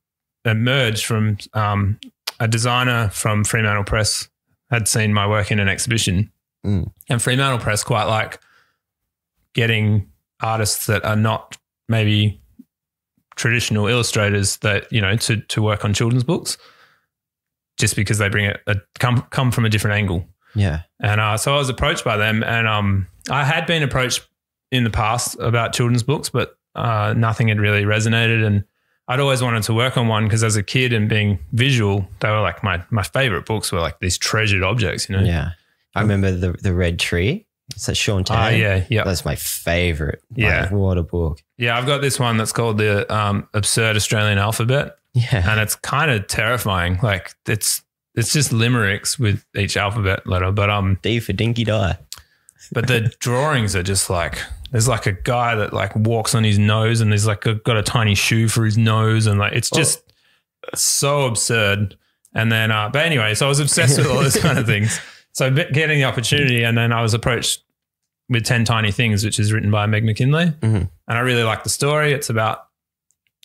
emerged from um, a designer from Fremantle Press had seen my work in an exhibition. Mm. And Fremantle Press quite like getting artists that are not maybe traditional illustrators that you know to to work on children's books just because they bring it a, come come from a different angle. Yeah. And uh, so i was approached by them and um i had been approached in the past about children's books but uh, nothing had really resonated. And i'd always wanted to work on one because as a kid and being visual they were like my my favorite books were like these treasured objects you know? Yeah. I remember the the red tree it's a Shaun Tan. Ah, yeah, yeah. That's my favorite. Yeah. Like, what a book. Yeah, I've got this one that's called the um, Absurd Australian Alphabet. Yeah. And it's kind of terrifying. Like it's it's just limericks with each alphabet letter. But um D for Dinky Die. but the drawings are just like there's like a guy that like walks on his nose and there's like a, got a tiny shoe for his nose and like it's just so absurd. And then, uh, but anyway, so I was obsessed with all those kind of things. So getting the opportunity, and then I was approached with 10 Tiny Things, which is written by Meg McKinlay. Mhm. And I really like the story. It's about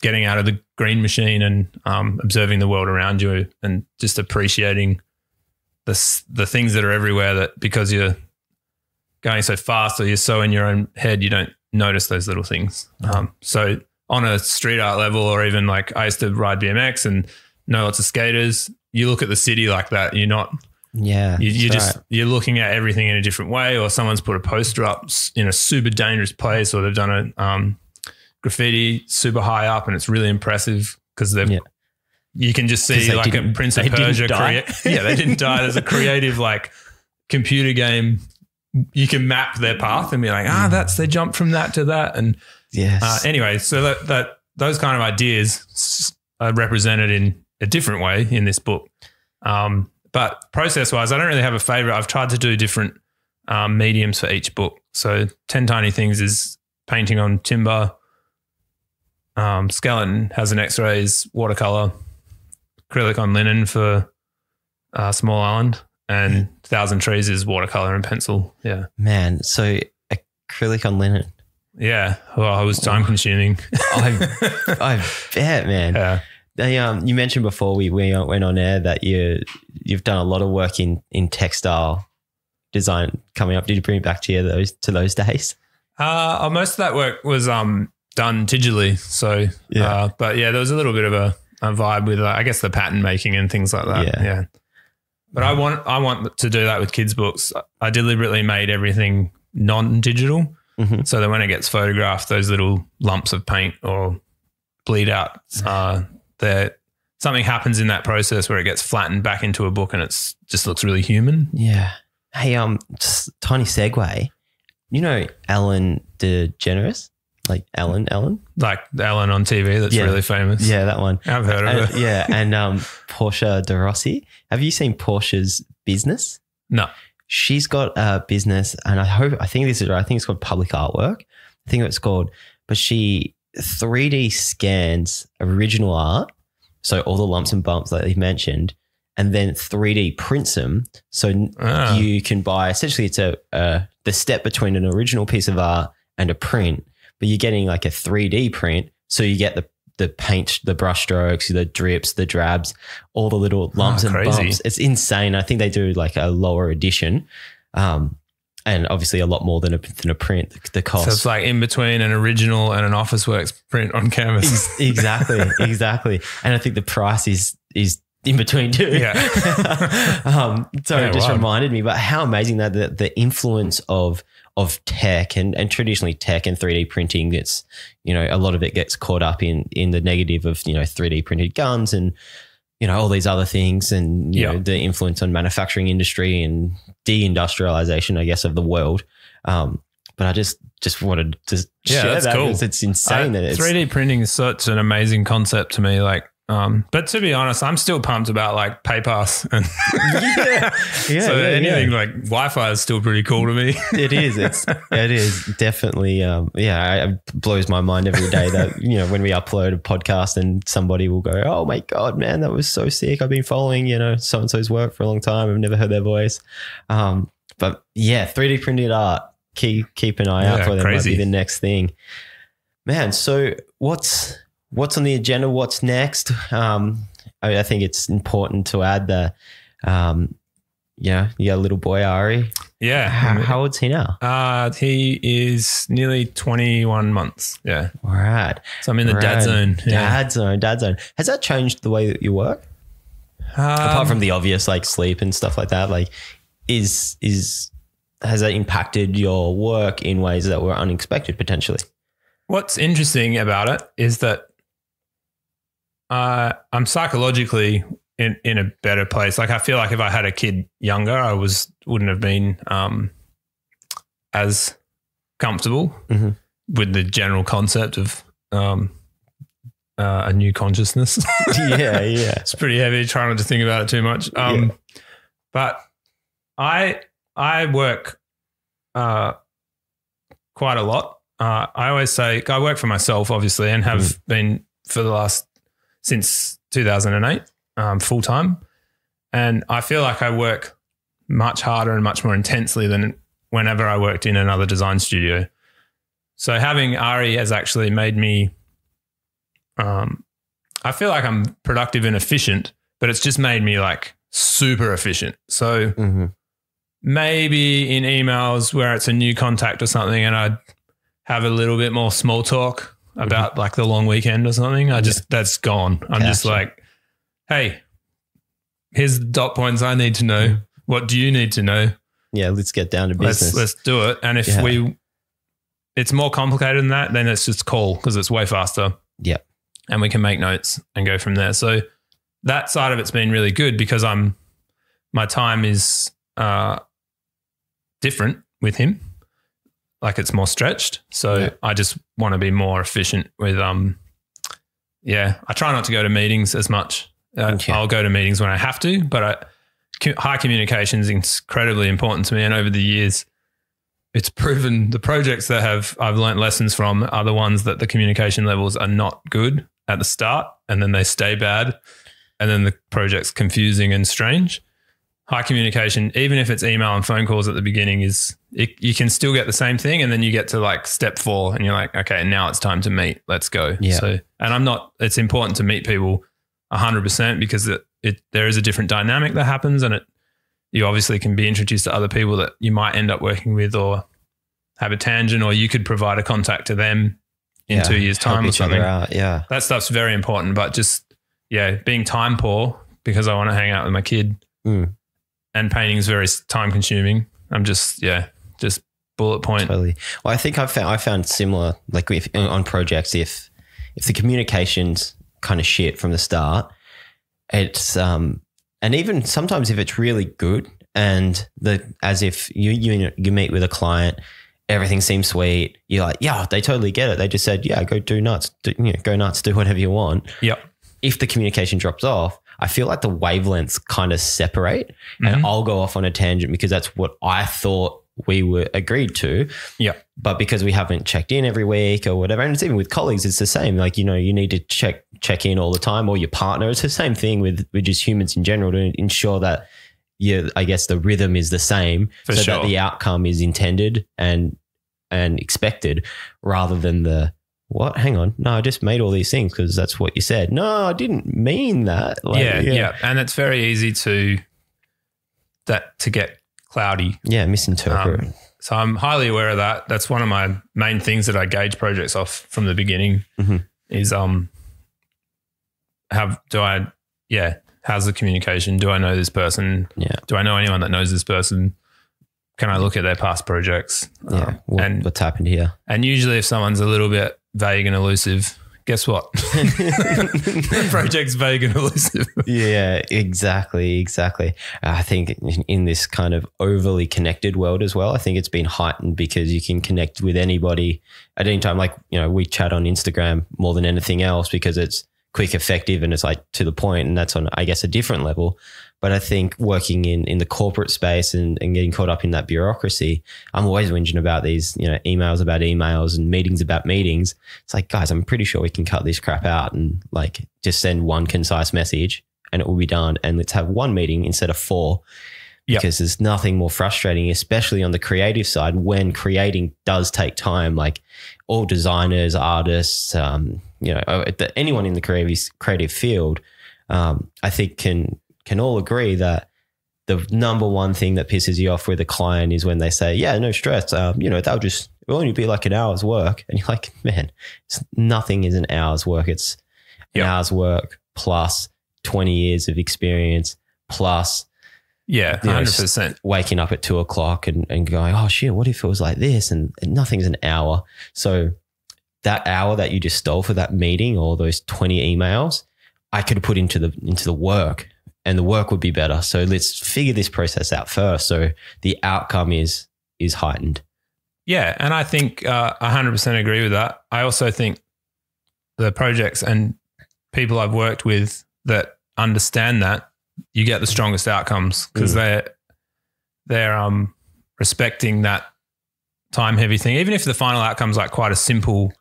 getting out of the green machine and um, observing the world around you and just appreciating the, the things that are everywhere that because you're going so fast or you're so in your own head, you don't notice those little things. Um, so on a street art level, or even like I used to ride BMX and know lots of skaters, you look at the city like that, you're not Yeah. you, you're just right. you're looking at everything in a different way, or someone's put a poster up in a super dangerous place, or they've done a um, graffiti super high up, and it's really impressive because they've. Yeah. You can just see like a Prince of Persia. Crea- yeah, they didn't die. There's a creative like computer game. You can map their path and be like, ah, that's they jumped from that to that, and Yes. uh, anyway, so that, that those kind of ideas are represented in a different way in this book. Um, but process wise, I don't really have a favorite. I've tried to do different um, mediums for each book. So 10 Tiny Things is painting on timber. Um, Skeleton has an X-rays watercolor, acrylic on linen for uh, Small Island, and Thousand Trees is watercolor and pencil. Yeah. Man, so acrylic on linen. Yeah. Well, it was time consuming. I, I bet, man. yeah. They, um, you mentioned before we, we went on air that you you've done a lot of work in in textile design coming up. Did you bring it back to you those to those days? Uh, uh, most of that work was um, done digitally. So, Yeah. uh, but yeah, there was a little bit of a, a vibe with, uh, I guess, the pattern making and things like that. Yeah. Yeah. But I want, I want to do that with kids' books. I deliberately made everything non-digital, Mhm. so that when it gets photographed, those little lumps of paint or bleed out, uh, there something happens in that process where it gets flattened back into a book and it's just looks really human. Yeah. Hey, um, just tiny segue. You know Ellen DeGeneres, like Ellen, Ellen. Like Ellen on TV, that's Yeah. really famous. Yeah, that one. I've heard of And- it. yeah, and um, Portia de Rossi. Have you seen Portia's business? No. She's got a business, and I hope I think this is right. I think it's called Public Artwork. I think it's called, but she 3D scans original art, so all the lumps and bumps that they've mentioned, and then 3D prints them. So Ah. you can buy essentially it's a uh, the step between an original piece of art and a print, but you're getting like a 3D print, so you get the the paint, the brush strokes, the drips, the drabs, all the little lumps Ah, and crazy. bumps. It's insane. I think they do like a lower edition, um, and obviously a lot more than a than a print. The, cost. So it's like in between an original and an Officeworks print on canvas. Ex- exactly, exactly. And I think the price is is in between too. Yeah. um, so Yeah, it just wow. reminded me, but how amazing that the, the influence of of tech and, and traditionally tech and 3D printing, it's you know, a lot of it gets caught up in in the negative of, you know, 3D printed guns and you know, all these other things and you Yeah. know, the influence on manufacturing industry and deindustrialization, I guess, of the world. Um, but I just just wanted to Yeah, share that's that cool. because it's insane I- that it's 3D printing is such an amazing concept to me. Like, um, but to be honest, I'm still pumped about like PayPass and yeah, yeah, so yeah, anything yeah. like Wi-Fi is still pretty cool to me. it is. It's it is definitely. Um, yeah, it blows my mind every day that you know when we upload a podcast and somebody will go, "Oh my god, man, that was so sick! I've been following you know so and so's work for a long time. I've never heard their voice." Um, but yeah, three D printed art. Keep keep an eye out for that. Might be the next thing, man. So what's what's on the agenda? What's next? Um, I, I think it's important to add that. Um, yeah, you got a little boy Ari. Yeah. How, how old's he now? Uh, he is nearly 21 months. Yeah. All right. So I'm in the dad zone. Yeah. Dad zone, dad zone. Has that changed the way that you work? Apart Um, from the obvious like sleep and stuff like that, like is is has that impacted your work in ways that were unexpected potentially? What's interesting about it is that uh, I'm psychologically in, in a better place. Like I feel like if I had a kid younger, I was wouldn't have been um, as comfortable Mhm. with the general concept of um, uh, a new consciousness. yeah, yeah. it's pretty heavy. Trying not to think about it too much. Um, But I I work uh, quite a lot. Uh, I always say I work for myself, obviously, and have been for the last since 2008 um, full time, and I feel like I work much harder and much more intensely than whenever I worked in another design studio. So having Ari has actually made me. Um, I feel like I'm productive and efficient, but it's just made me like super efficient. So Mm-hmm. maybe in emails where it's a new contact or something and I have a little bit more small talk about like the long weekend or something, I just, that's gone. I'm just like, hey, here's the dot points I need to know. What do you need to know? Yeah, let's get down to Let's, business. let's do it. And if Yeah. we, it's more complicated than that, then it's just call because it's way faster. Yep. And we can make notes and go from there. So that side of it's been really good because I'm, my time is, uh, different with him. Like it's more stretched. So Yeah. I just want to be more efficient with, um, yeah, I try not to go to meetings as much. Uh. I'll go to meetings when I have to, but I, high communication is incredibly important to me. And over the years, it's proven the projects that have I've learned lessons from are the ones that the communication levels are not good at the start, and then they stay bad, and then the project's confusing and strange. High communication, even if it's email and phone calls at the beginning, is it, you can still get the same thing, and then you get to like step four, and you're like, okay, now it's time to meet. Let's go. Yeah. So, and I'm not. It's important to meet people hundred percent because it, it there is a different dynamic that happens, and it you obviously can be introduced to other people that you might end up working with or have a tangent, or you could provide a contact to them in Yeah, two years' time or something. Yeah. That stuff's very important, but just yeah, being time poor because I want to hang out with my kid, Mm. And painting is very time consuming. I'm just yeah, just bullet point. Totally. Well, I think I found I found similar like if on projects if if the communications kind of shit from the start, it's um and even sometimes if it's really good and the as if you you you meet with a client, everything seems sweet. You're like, yeah, they totally get it. They just said, yeah, go do nuts, do, you know, go nuts, do whatever you want. Yeah. If the communication drops off, I feel like the wavelengths kind of separate, Mhm. and I'll go off on a tangent because that's what I thought we were agreed to Yep. but because we haven't checked in every week or whatever, and it's even with colleagues, it's the same. Like you know, you need to check check in all the time, or your partner. It's the same thing with with just humans in general to ensure that yeah, I guess the rhythm is the same, For so sure. that the outcome is intended and and expected, rather than the what? Hang on, no, I just made all these things because that's what you said. No, I didn't mean that. Like, yeah, yeah, and it's very easy to that to get cloudy yeah, misinterpret. Um, So I'm highly aware of that. That's one of my main things that I gauge projects off from the beginning. Mhm. Is um, have do I yeah? How's the communication? Do I know this person? yeah, Do I know anyone that knows this person? Can I look at their past projects? yeah. Um, What, and what's happened here? and usually, if someone's a little bit vague and elusive, guess what? the project's vague and elusive. yeah, exactly, exactly. Uh, I think in- in this kind of overly connected world as well, I think it's been heightened because you can connect with anybody at any time. Like, you know, we chat on Instagram more than anything else because it's quick, effective, and it's like to the point, and that's on, I guess, a different level. But I think working in, in the corporate space and, and getting caught up in that bureaucracy, I'm always whinging about these, you know, emails about emails and meetings about meetings. It's like, guys, I'm pretty sure we can cut this crap out and like just send one concise message and it will be done. And let's have one meeting instead of four. Yep. Because there's nothing more frustrating, especially on the creative side, when creating does take time. Like all designers, artists, um, you know, uh, anyone in the creative creative field, um, I think can can all agree that the number one thing that pisses you off with a client is when they say, "Yeah, no stress. Um, you know, that'll just it'll only be like an hour's work," and you're like, "Man, it's, nothing is an hour's work. It's an Yep. hour's work plus twenty years of experience plus." Yeah, You know, hundred percent. waking up at two o'clock and, and going, oh shit, what if it was like this? And, and nothing's an hour. So that hour that you just stole for that meeting or those 20 emails, I could have put into the into the work and the work would be better. So let's figure this process out first. So the outcome is is heightened. Yeah, and I think uh, hundred percent agree with that. I also think the projects and people I've worked with that understand that you get the strongest outcomes because Mm. they're they're um respecting that time heavy thing. Even if the final outcome's like quite a simple,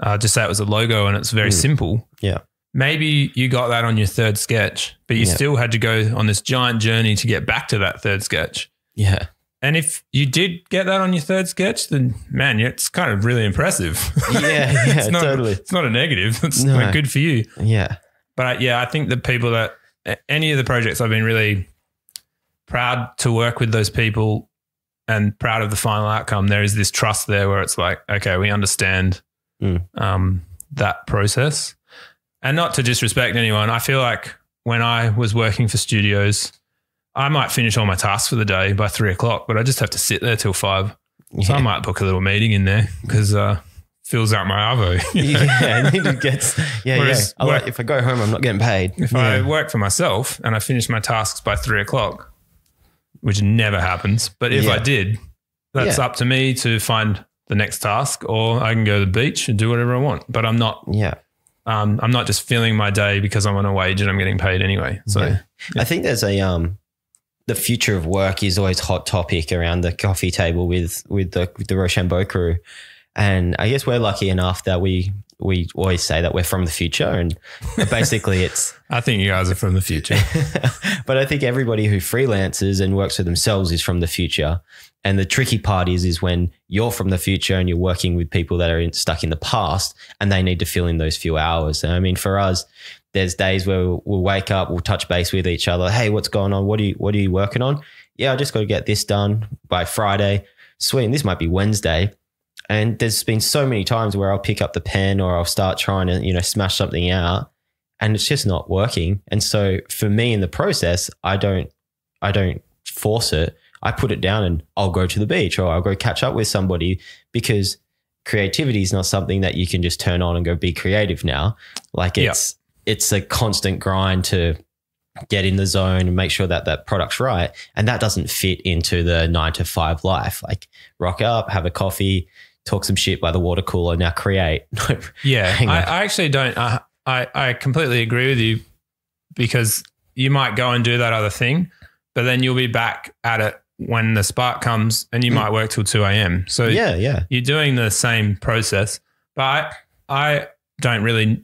uh, just say it was a logo and it's very Mm. simple. Yeah. Maybe you got that on your third sketch, but you Yeah. still had to go on this giant journey to get back to that third sketch. Yeah. And if you did get that on your third sketch, then man, it's kind of really impressive. Yeah, yeah, it's not, totally. It's not a negative. It's No. like good for you. Yeah. But uh, yeah, I think the people that any of the projects I've been really proud to work with those people and proud of the final outcome. There is this trust there where it's like, okay, we understand Mm. um, that process. And not to disrespect anyone, I feel like when I was working for studios, I might finish all my tasks for the day by three o'clock, but I just have to sit there till five. So I might book a little meeting in there because uh, fills out my arvo. yeah, and it gets yeah, Whereas yeah. Work- if I go home, I'm not getting paid. If yeah. I work for myself and I finish my tasks by three o'clock, which never happens, but if Yeah. I did, that's Yeah. up to me to find the next task, or I can go to the beach and do whatever I want. But I'm not, yeah, um, I'm not just filling my day because I'm on a wage and I'm getting paid anyway. So Yeah. I think there's a um, the future of work is always hot topic around the coffee table with with the with the Rochambeau crew, and I guess we're lucky enough that we we always say that we're from the future, and basically it's I think you guys are from the future. but I think everybody who freelances and works for themselves is from the future. And the tricky part is, is when you're from the future and you're working with people that are in, stuck in the past and they need to fill in those few hours. And I mean, for us, there's days where we'll, we'll wake up, we'll touch base with each other. Hey, what's going on? What are you, what are you working on? Yeah, I just got to get this done by Friday. Sweet. And this might be Wednesday. And there's been so many times where I'll pick up the pen or I'll start trying to, you know, smash something out and it's just not working. And so for me in the process, I don't I don't force it. I put it down and I'll go to the beach or I'll go catch up with somebody because creativity is not something that you can just turn on and go be creative now. Like Yeah. it's it's a constant grind to get in the zone and make sure that that product's right. And that doesn't fit into the nine to five life. Like rock up, have a coffee, talk some shit by the water cooler, now create. Yeah, I. I actually don't. I, I I completely agree with you because you might go and do that other thing, but then you'll be back at it when the spark comes, and you might work till two a.m. So Mm. yeah, yeah. you're doing the same process, but I, I don't really.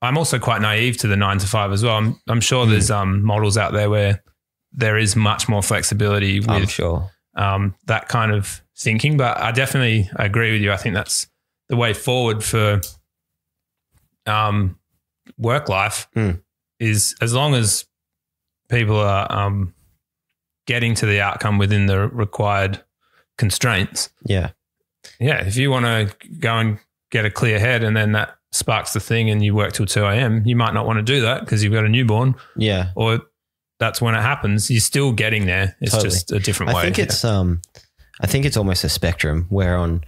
I'm also quite naive to the nine to five as well. I'm, I'm sure Mm. there's um, models out there where there is much more flexibility I'm with sure. um, that kind of thinking. But I definitely agree with you. I think that's the way forward for um, work life Mm. is as long as people are um, getting to the outcome within the required constraints. Yeah. Yeah, if you want to go and get a clear head and then that sparks the thing and you work till 2 a.m., you might not want to do that because you've got a newborn Yeah. or that's when it happens. You're still getting there. It's Totally. just a different way. I think it's um I think it's almost a spectrum where on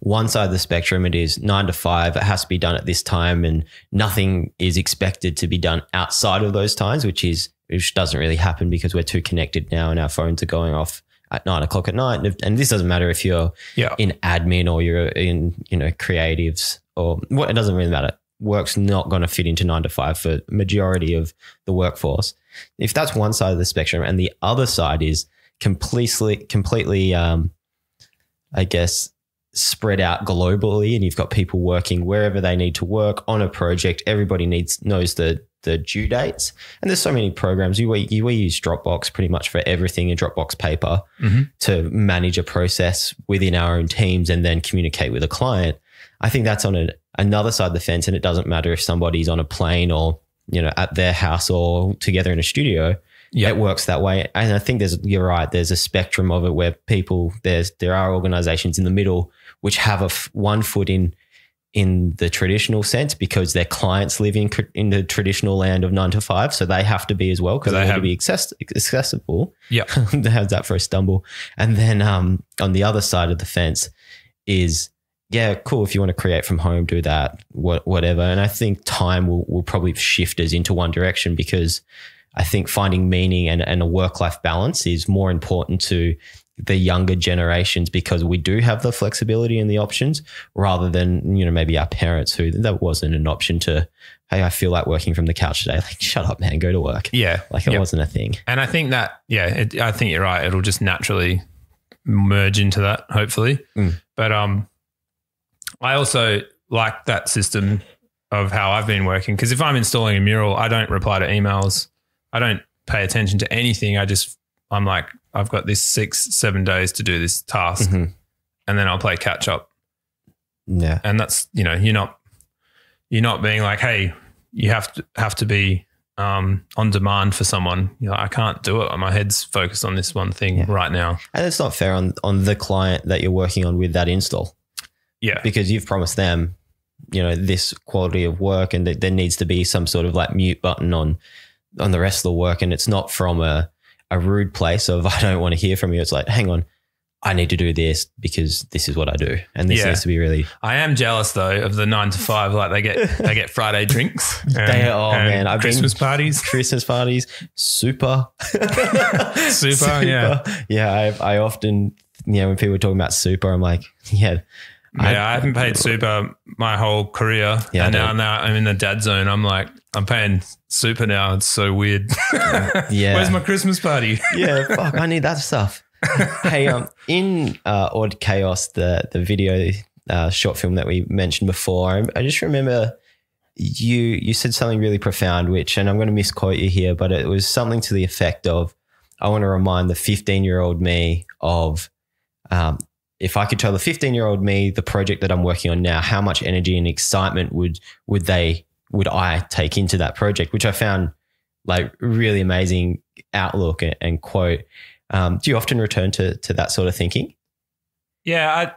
one side of the spectrum it is nine to five, it has to be done at this time and nothing is expected to be done outside of those times, which is which doesn't really happen because we're too connected now and our phones are going off at nine o'clock at night. And, if- and this doesn't matter if you're yeah. in admin or you're in, you know, creatives or what it doesn't really matter. Work's not going to fit into nine to five for majority of the workforce. If that's one side of the spectrum, and the other side is completely, completely, um, I guess, spread out globally, and you've got people working wherever they need to work on a project. Everybody needs knows the the due dates, and there's so many programs. You we, we use Dropbox pretty much for everything in Dropbox paper Mhm. to manage a process within our own teams and then communicate with a client. I think that's on a, another side of the fence, and it doesn't matter if somebody's on a plane or you know at their house or together in a studio. Yeah. It works that way, and I think there's you're right. There's a spectrum of it where people there's there are organizations in the middle which have a f- one foot in in the traditional sense because their clients live in in the traditional land of nine to five, so they have to be as well because They they have have- to be access- accessible. Yeah. How's that for a stumble? And then um, on the other side of the fence is, yeah, cool. If you want to create from home, do that, what, whatever. And I think time will, will probably shift us into one direction because I think finding meaning and, and a work life balance is more important to the younger generations because we do have the flexibility and the options rather than, you know, maybe our parents who that wasn't an option to, hey, I feel like working from the couch today. Like, shut up, man, go to work. Yeah. Like it Yep. wasn't a thing. And I think that, yeah, it, I think you're right. It'll just naturally merge into that, hopefully. Mm. But um, I also like that system of how I've been working. Because if I'm installing a mural, I don't reply to emails. I don't pay attention to anything. I just I'm like I've got this six seven days to do this task, Mhm. and then I'll play catch up. Yeah. And that's you know you're not you're not being like hey you have to have to be um, on demand for someone. You know I can't do it. My head's focused on this one thing Yeah. right now. And it's not fair on, on the client that you're working on with that install Yeah. because you've promised them, you know, this quality of work and that there needs to be some sort of like mute button on on the rest of the work. And it's not from a, a rude place of I don't want to hear from you. It's like, hang on, I need to do this because this is what I do. And this Yeah. needs to be really I am jealous though of the nine to five. Like they get they get Friday drinks. And, They- oh, and man, I've been- Christmas parties. Christmas parties, super. Super, yeah. Yeah. I, I often, you know, when people are talking about super, I'm like, yeah. Yeah, I, haven't paid super my whole career, Yeah, and now now I'm in the dad zone. I'm like, I'm paying super now. It's so weird. Yeah. Where's my Christmas party? yeah, fuck, I need that stuff. hey, um, in uh, Odd Chaos, the the video uh, short film that we mentioned before, I, I just remember you you said something really profound, which, and I'm going to misquote you here, but it was something to the effect of, "I want to remind the 15 year old me of." Um, if I could tell the 15 year old me the project that I'm working on now, how much energy and excitement would would they would I take into that project? Which I found like really amazing outlook and, and quote. Um, do you often return to to that sort of thinking? Yeah, I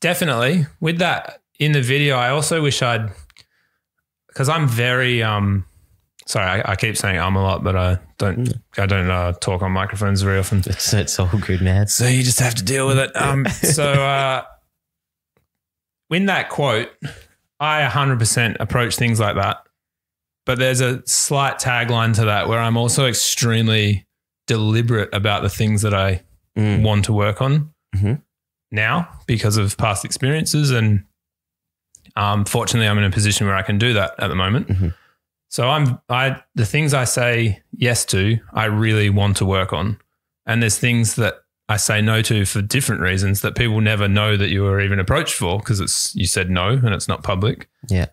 definitely with that in the video. I also wish I'd because I'm very um. Sorry, I, I keep saying I'm a lot, but I don't. I don't uh, talk on microphones very often. It's it's all good, man. So you just have to deal with it. Um, so uh, in that quote, I 100% approach things like that. But there's a slight tagline to that where I'm also extremely deliberate about the things that I Mm. want to work on Mhm. now because of past experiences. And um, fortunately, I'm in a position where I can do that at the moment. Mhm. So I'm I the things I say yes to, I really want to work on, and there's things that I say no to for different reasons that people never know that you were even approached for because it's you said no and it's not public. Yeah.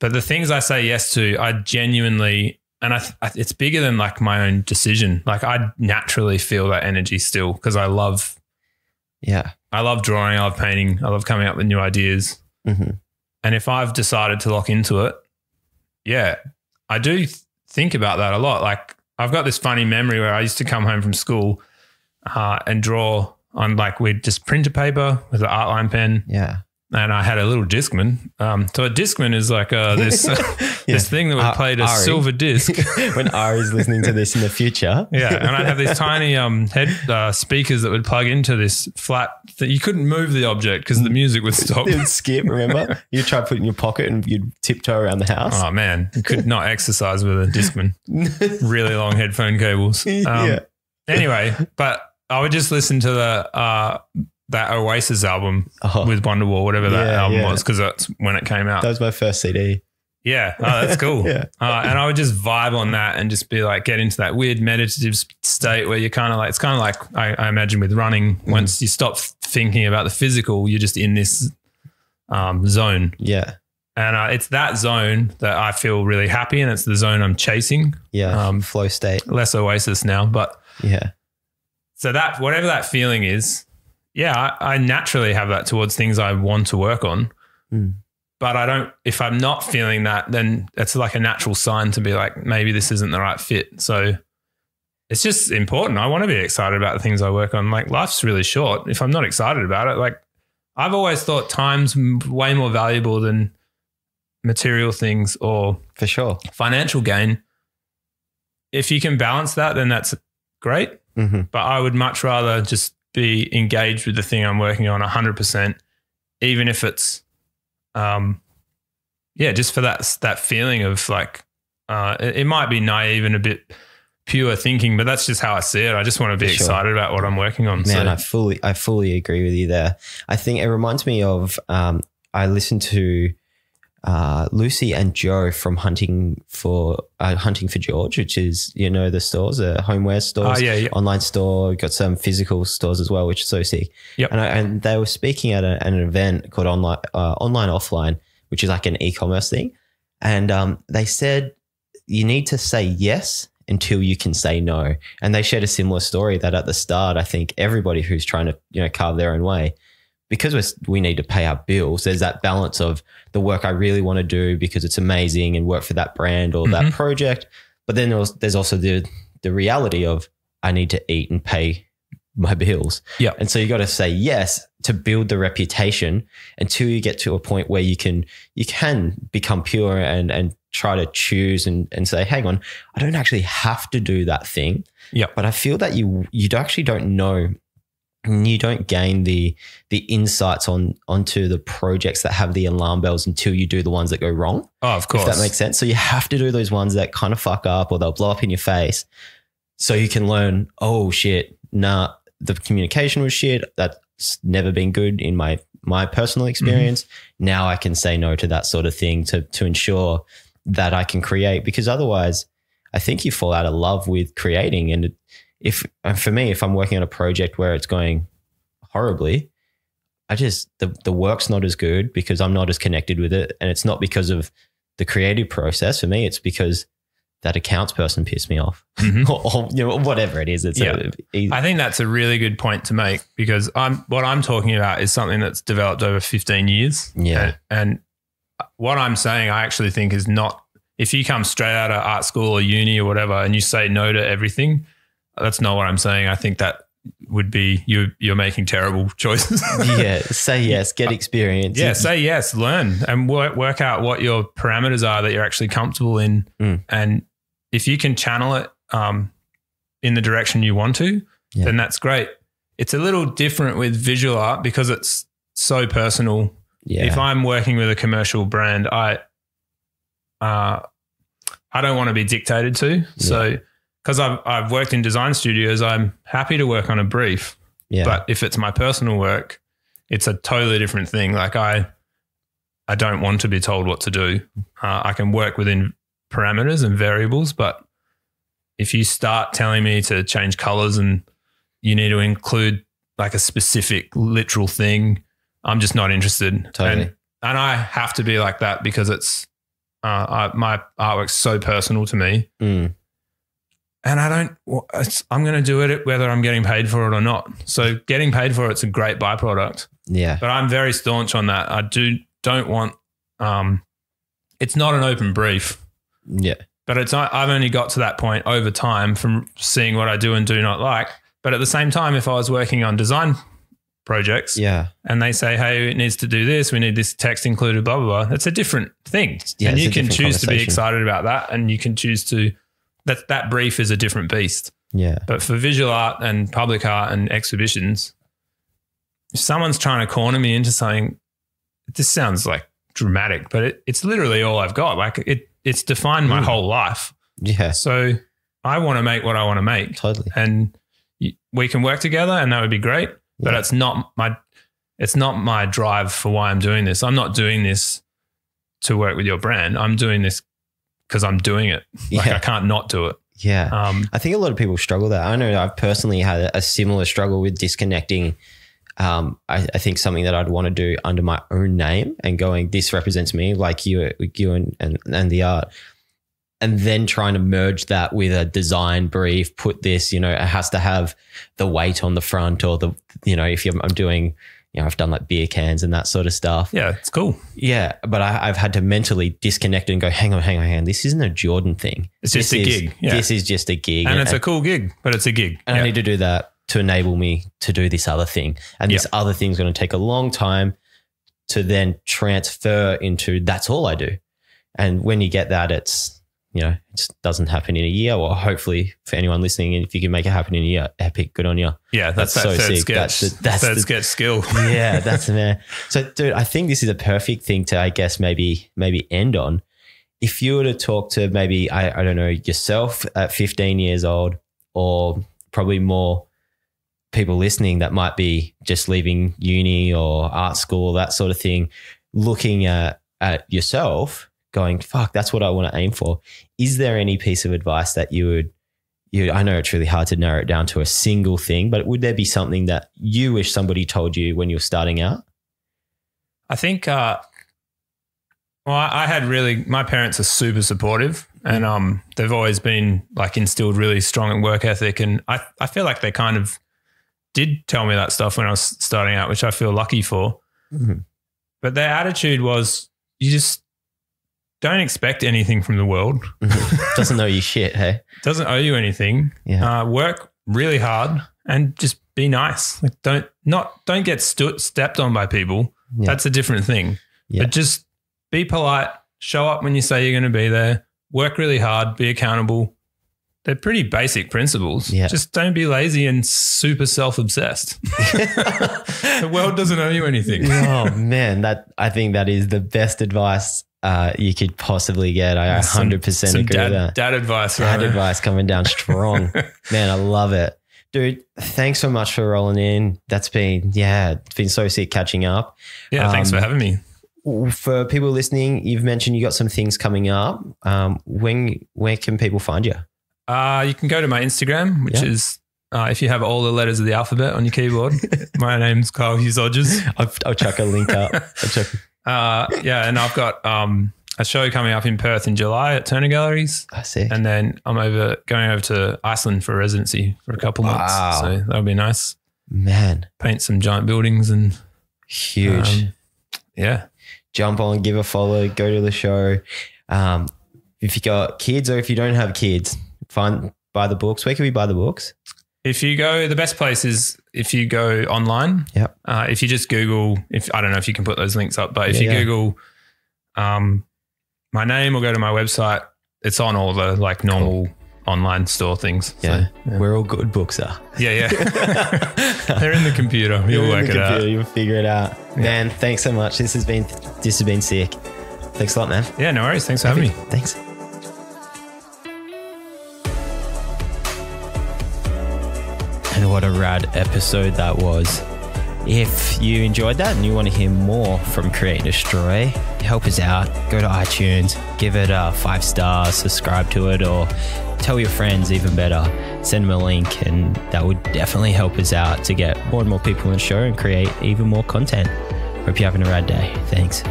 But the things I say yes to, I genuinely, and I, I it's bigger than like my own decision. Like I naturally feel that energy still because I love, Yeah. I love drawing, I love painting, I love coming up with new ideas. hmm And if I've decided to lock into it, yeah, I do think about that a lot. Like I've got this funny memory where I used to come home from school uh, and draw on like we'd just print a paper with an art line pen, Yeah. And I had a little discman. Um, so a discman is like uh, this this thing that would Ar- play a Ari. silver disc. when Ari's listening to this in the future. Yeah, and I'd have these tiny um, head uh, speakers that would plug into this flat. That you couldn't move the object because the music would stop. It would skip, remember? You try to put it in your pocket and you'd tiptoe around the house. Oh man, you could not exercise with a discman. Really long headphone cables. Um, yeah. Anyway, but I would just listen to the uh, that Oasis album Oh, with Wonderwall, whatever that Yeah, album yeah. was, because that's when it came out. that was my first CD. yeah, oh, that's cool. Yeah. Uh, and I would just vibe on that and just be like, get into that weird meditative state where you're kind of like, it's kind of like I, I imagine with running. Mm. Once you stop thinking about the physical, you're just in this um, zone. Yeah. And uh, it's that zone that I feel really happy in. It's the zone I'm chasing. Yeah. Um, Flow state. Less Oasis now, but Yeah. so that whatever that feeling is, yeah, I, I naturally have that towards things I want to work on. Mm. But I don't. If I'm not feeling that, then it's like a natural sign to be like, maybe this isn't the right fit. So it's just important. I want to be excited about the things I work on. Like life's really short. If I'm not excited about it, like I've always thought time's way more valuable than material things or For sure. financial gain. If you can balance that, then that's great hmm but I would much rather just be engaged with the thing I'm working on 100%, even if it's, um, yeah, just for that that feeling of like, uh, it, it might be naive and a bit pure thinking, but that's just how I see it. I just want to be sure. excited about what I'm working on. Man, so, I fully, I fully agree with you there. I think it reminds me of. Um, I listened to uh, Lucy and Joe from Hunting for uh, Hunting for George, which is you know the stores, the homeware oh stores, yeah, yeah, online store. Got some physical stores as well, which is so sick. Yep. And, I, and they were speaking at, a, at an event called online, uh, online offline, which is like an e-commerce thing, and um, they said you need to say yes until you can say no. And they shared a similar story that at the start, I think everybody who's trying to you know carve their own way, because we we need to pay our bills. There's that balance of the work I really want to do because it's amazing and work for that brand or that Mhm. project, but then there's there's also the the reality of I need to eat and pay my bills. Yeah. And so you got to say yes to build the reputation until you get to a point where you can you can become pure and and try to choose and and say, hang on, I don't actually have to do that thing. Yeah. But I feel that you you actually don't know and you don't gain the the insights on onto the projects that have the alarm bells until you do the ones that go wrong Oh, of course. if that makes sense. So you have to do those ones that kind of fuck up or they'll blow up in your face. So you can learn, oh shit, nah, the communication was shit. That's never been good in my my personal mm-hmm. experience. Now I can say no to that sort of thing to to ensure that I can create because otherwise I think you fall out of love with creating and if for me if I'm working on a project where it's going horribly I just the the work's not as good because I'm not as connected with it, and it's not because of the creative process. For me, it's because that accounts person pissed me off, Mhm. or, or, you know whatever it is. It's Yeah. a, I think that's a really good point to make because I'm what I'm talking about is something that's developed over 15 years. Yeah. And, and what I'm saying, I actually think is not if you come straight out of art school or uni or whatever and you say no to everything, that's not what I'm saying. I think that would be you you're making terrible choices. yeah. Say yes, get experience. Yeah, say yes, learn and work, work out what your parameters are that you're actually comfortable in. Mm. And if you can channel it um, in the direction you want to, Yeah. then that's great. It's a little different with visual art because it's so personal. yeah. If I'm working with a commercial brand, I uh, I don't want to be dictated to. So because I've I've worked in design studios, I'm happy to work on a brief. yeah. But if it's my personal work, it's a totally different thing. Like I, I don't want to be told what to do. Uh, I can work within parameters and variables, but if you start telling me to change colors and you need to include like a specific literal thing, I'm just not interested. Totally. And, and I have to be like that because it's uh, I, my artwork's so personal to me Mm. And I don't. It's, I'm going to do it whether I'm getting paid for it or not. So getting paid for it's a great byproduct, yeah. but I'm very staunch on that. I do don't want. Um, it's not an open brief, Yeah. but it's I've only got to that point over time from seeing what I do and do not like. But at the same time, if I was working on design projects Yeah. and they say, "Hey, it needs to do this. We need this text included." Blah blah blah. That's a different thing, Yeah, and you can choose to be excited about that, and you can choose to. That that brief is a different beast. Yeah. But for visual art and public art and exhibitions, if someone's trying to corner me into something, this sounds like dramatic, but it, it's literally all I've got. Like it, it's defined my Mm. whole life. Yeah. So I want to make what I want to make, Totally. and we can work together, and that would be great. But Yeah. it's not my, it's not my drive for why I'm doing this. I'm not doing this to work with your brand. I'm doing this because I'm doing it. Like Yeah. I can't not do it. Yeah. Um, I think a lot of people struggle that. I know I've personally had a, similar struggle with disconnecting. Um, I, I think something that I'd want to do under my own name and going, this represents me, like you, you and, and, and the art. And then trying to merge that with a design brief, put this, you know, it has to have the weight on the front or the, you know, if you're, I'm doing, you know, I've done like beer cans and that sort of stuff. yeah, it's cool. Yeah. But I, I've had to mentally disconnect and go, hang on, hang on, hang on. This isn't a Jordan thing. It's just This a is- gig. Yeah. This is just a gig. and it's a cool gig, but it's a gig. and Yeah. I need to do that to enable me to do this other thing. And this other thing's going to take a long time to then transfer into that's all I do. And when you get that, it's, you know, it just doesn't happen in a year. Or hopefully for anyone listening, if you can make it happen in a year, epic, good on you. yeah, that's, that's that so third sick. sketch. That's the- that's third the- sketch skill. Yeah, that's the man. So, dude, I think this is a perfect thing to, I guess, maybe maybe end on. If you were to talk to maybe, I, I don't know, yourself at 15 years old, or probably more people listening that might be just leaving uni or art school, that sort of thing, looking at at yourself, going, "Fuck, that's what I want to aim for." Is there any piece of advice that you would? You, I know it's really hard to narrow it down to a single thing, but would there be something that you wish somebody told you when you were starting out? I think uh, Well, I had really my parents are super supportive, and um, they've always been like instilled really strong in work ethic, and I I feel like they kind of did tell me that stuff when I was starting out, which I feel lucky for. Mhm. But their attitude was, you just don't expect anything from the world. Doesn't know you shit, hey? Doesn't owe you anything. Yeah. Uh, work really hard and just be nice. Like don't not don't get stu- stepped on by people. Yeah. That's a different thing. Yeah. But just be polite. Show up when you say you're going to be there. Work really hard. Be accountable. They're pretty basic principles. Yeah. Just don't be lazy and super self obsessed. the world doesn't owe you anything. oh man, that I think that is the best advice uh, you could possibly get. I hundred percent agree dad, with that. dad advice. Dad right? advice coming down strong. man, I love it. Dude, thanks so much for rolling in. That's been, yeah, it's been so sick catching up. Yeah, thanks Um, for having me. For people listening, you've mentioned you got some things coming up. Um, when where can people find you? Uh, you can go to my Instagram, which Yeah. is uh, if you have all the letters of the alphabet on your keyboard. my name's Kyle Hughes-Odgers. I'll, I'll chuck a link up. Uh, yeah, and I've got um, a show coming up in Perth in July at Turner Galleries, I see. and then I'm over going over to Iceland for residency for a couple months. Wow. So that'll be nice. Man, Paint some giant buildings and huge. um, yeah, jump on, give a follow, go to the show. Um, if you got kids or if you don't have kids, find buy the books. Where can we buy the books? If you go, the best place is if you go online. Yep. Uh, if you just Google, if I don't know if you can put those links up, but if Yeah, you yeah. Google um, my name or go to my website, it's on all the like normal online store things. So, Yeah, yeah. where all good books are. Yeah, yeah. They're in the computer. You'll You're work it out. You'll figure it out. Man, thanks so much. This has been this has been sick. Thanks a lot, man. Yeah, no worries. Thanks for having me. Thanks. What a rad episode that was. If you enjoyed that and you want to hear more from Create and Destroy, help us out. Go to iTunes, give it a five star, subscribe to it, or tell your friends even better. Send them a link, and that would definitely help us out to get more and more people on the show and create even more content. Hope you're having a rad day. Thanks.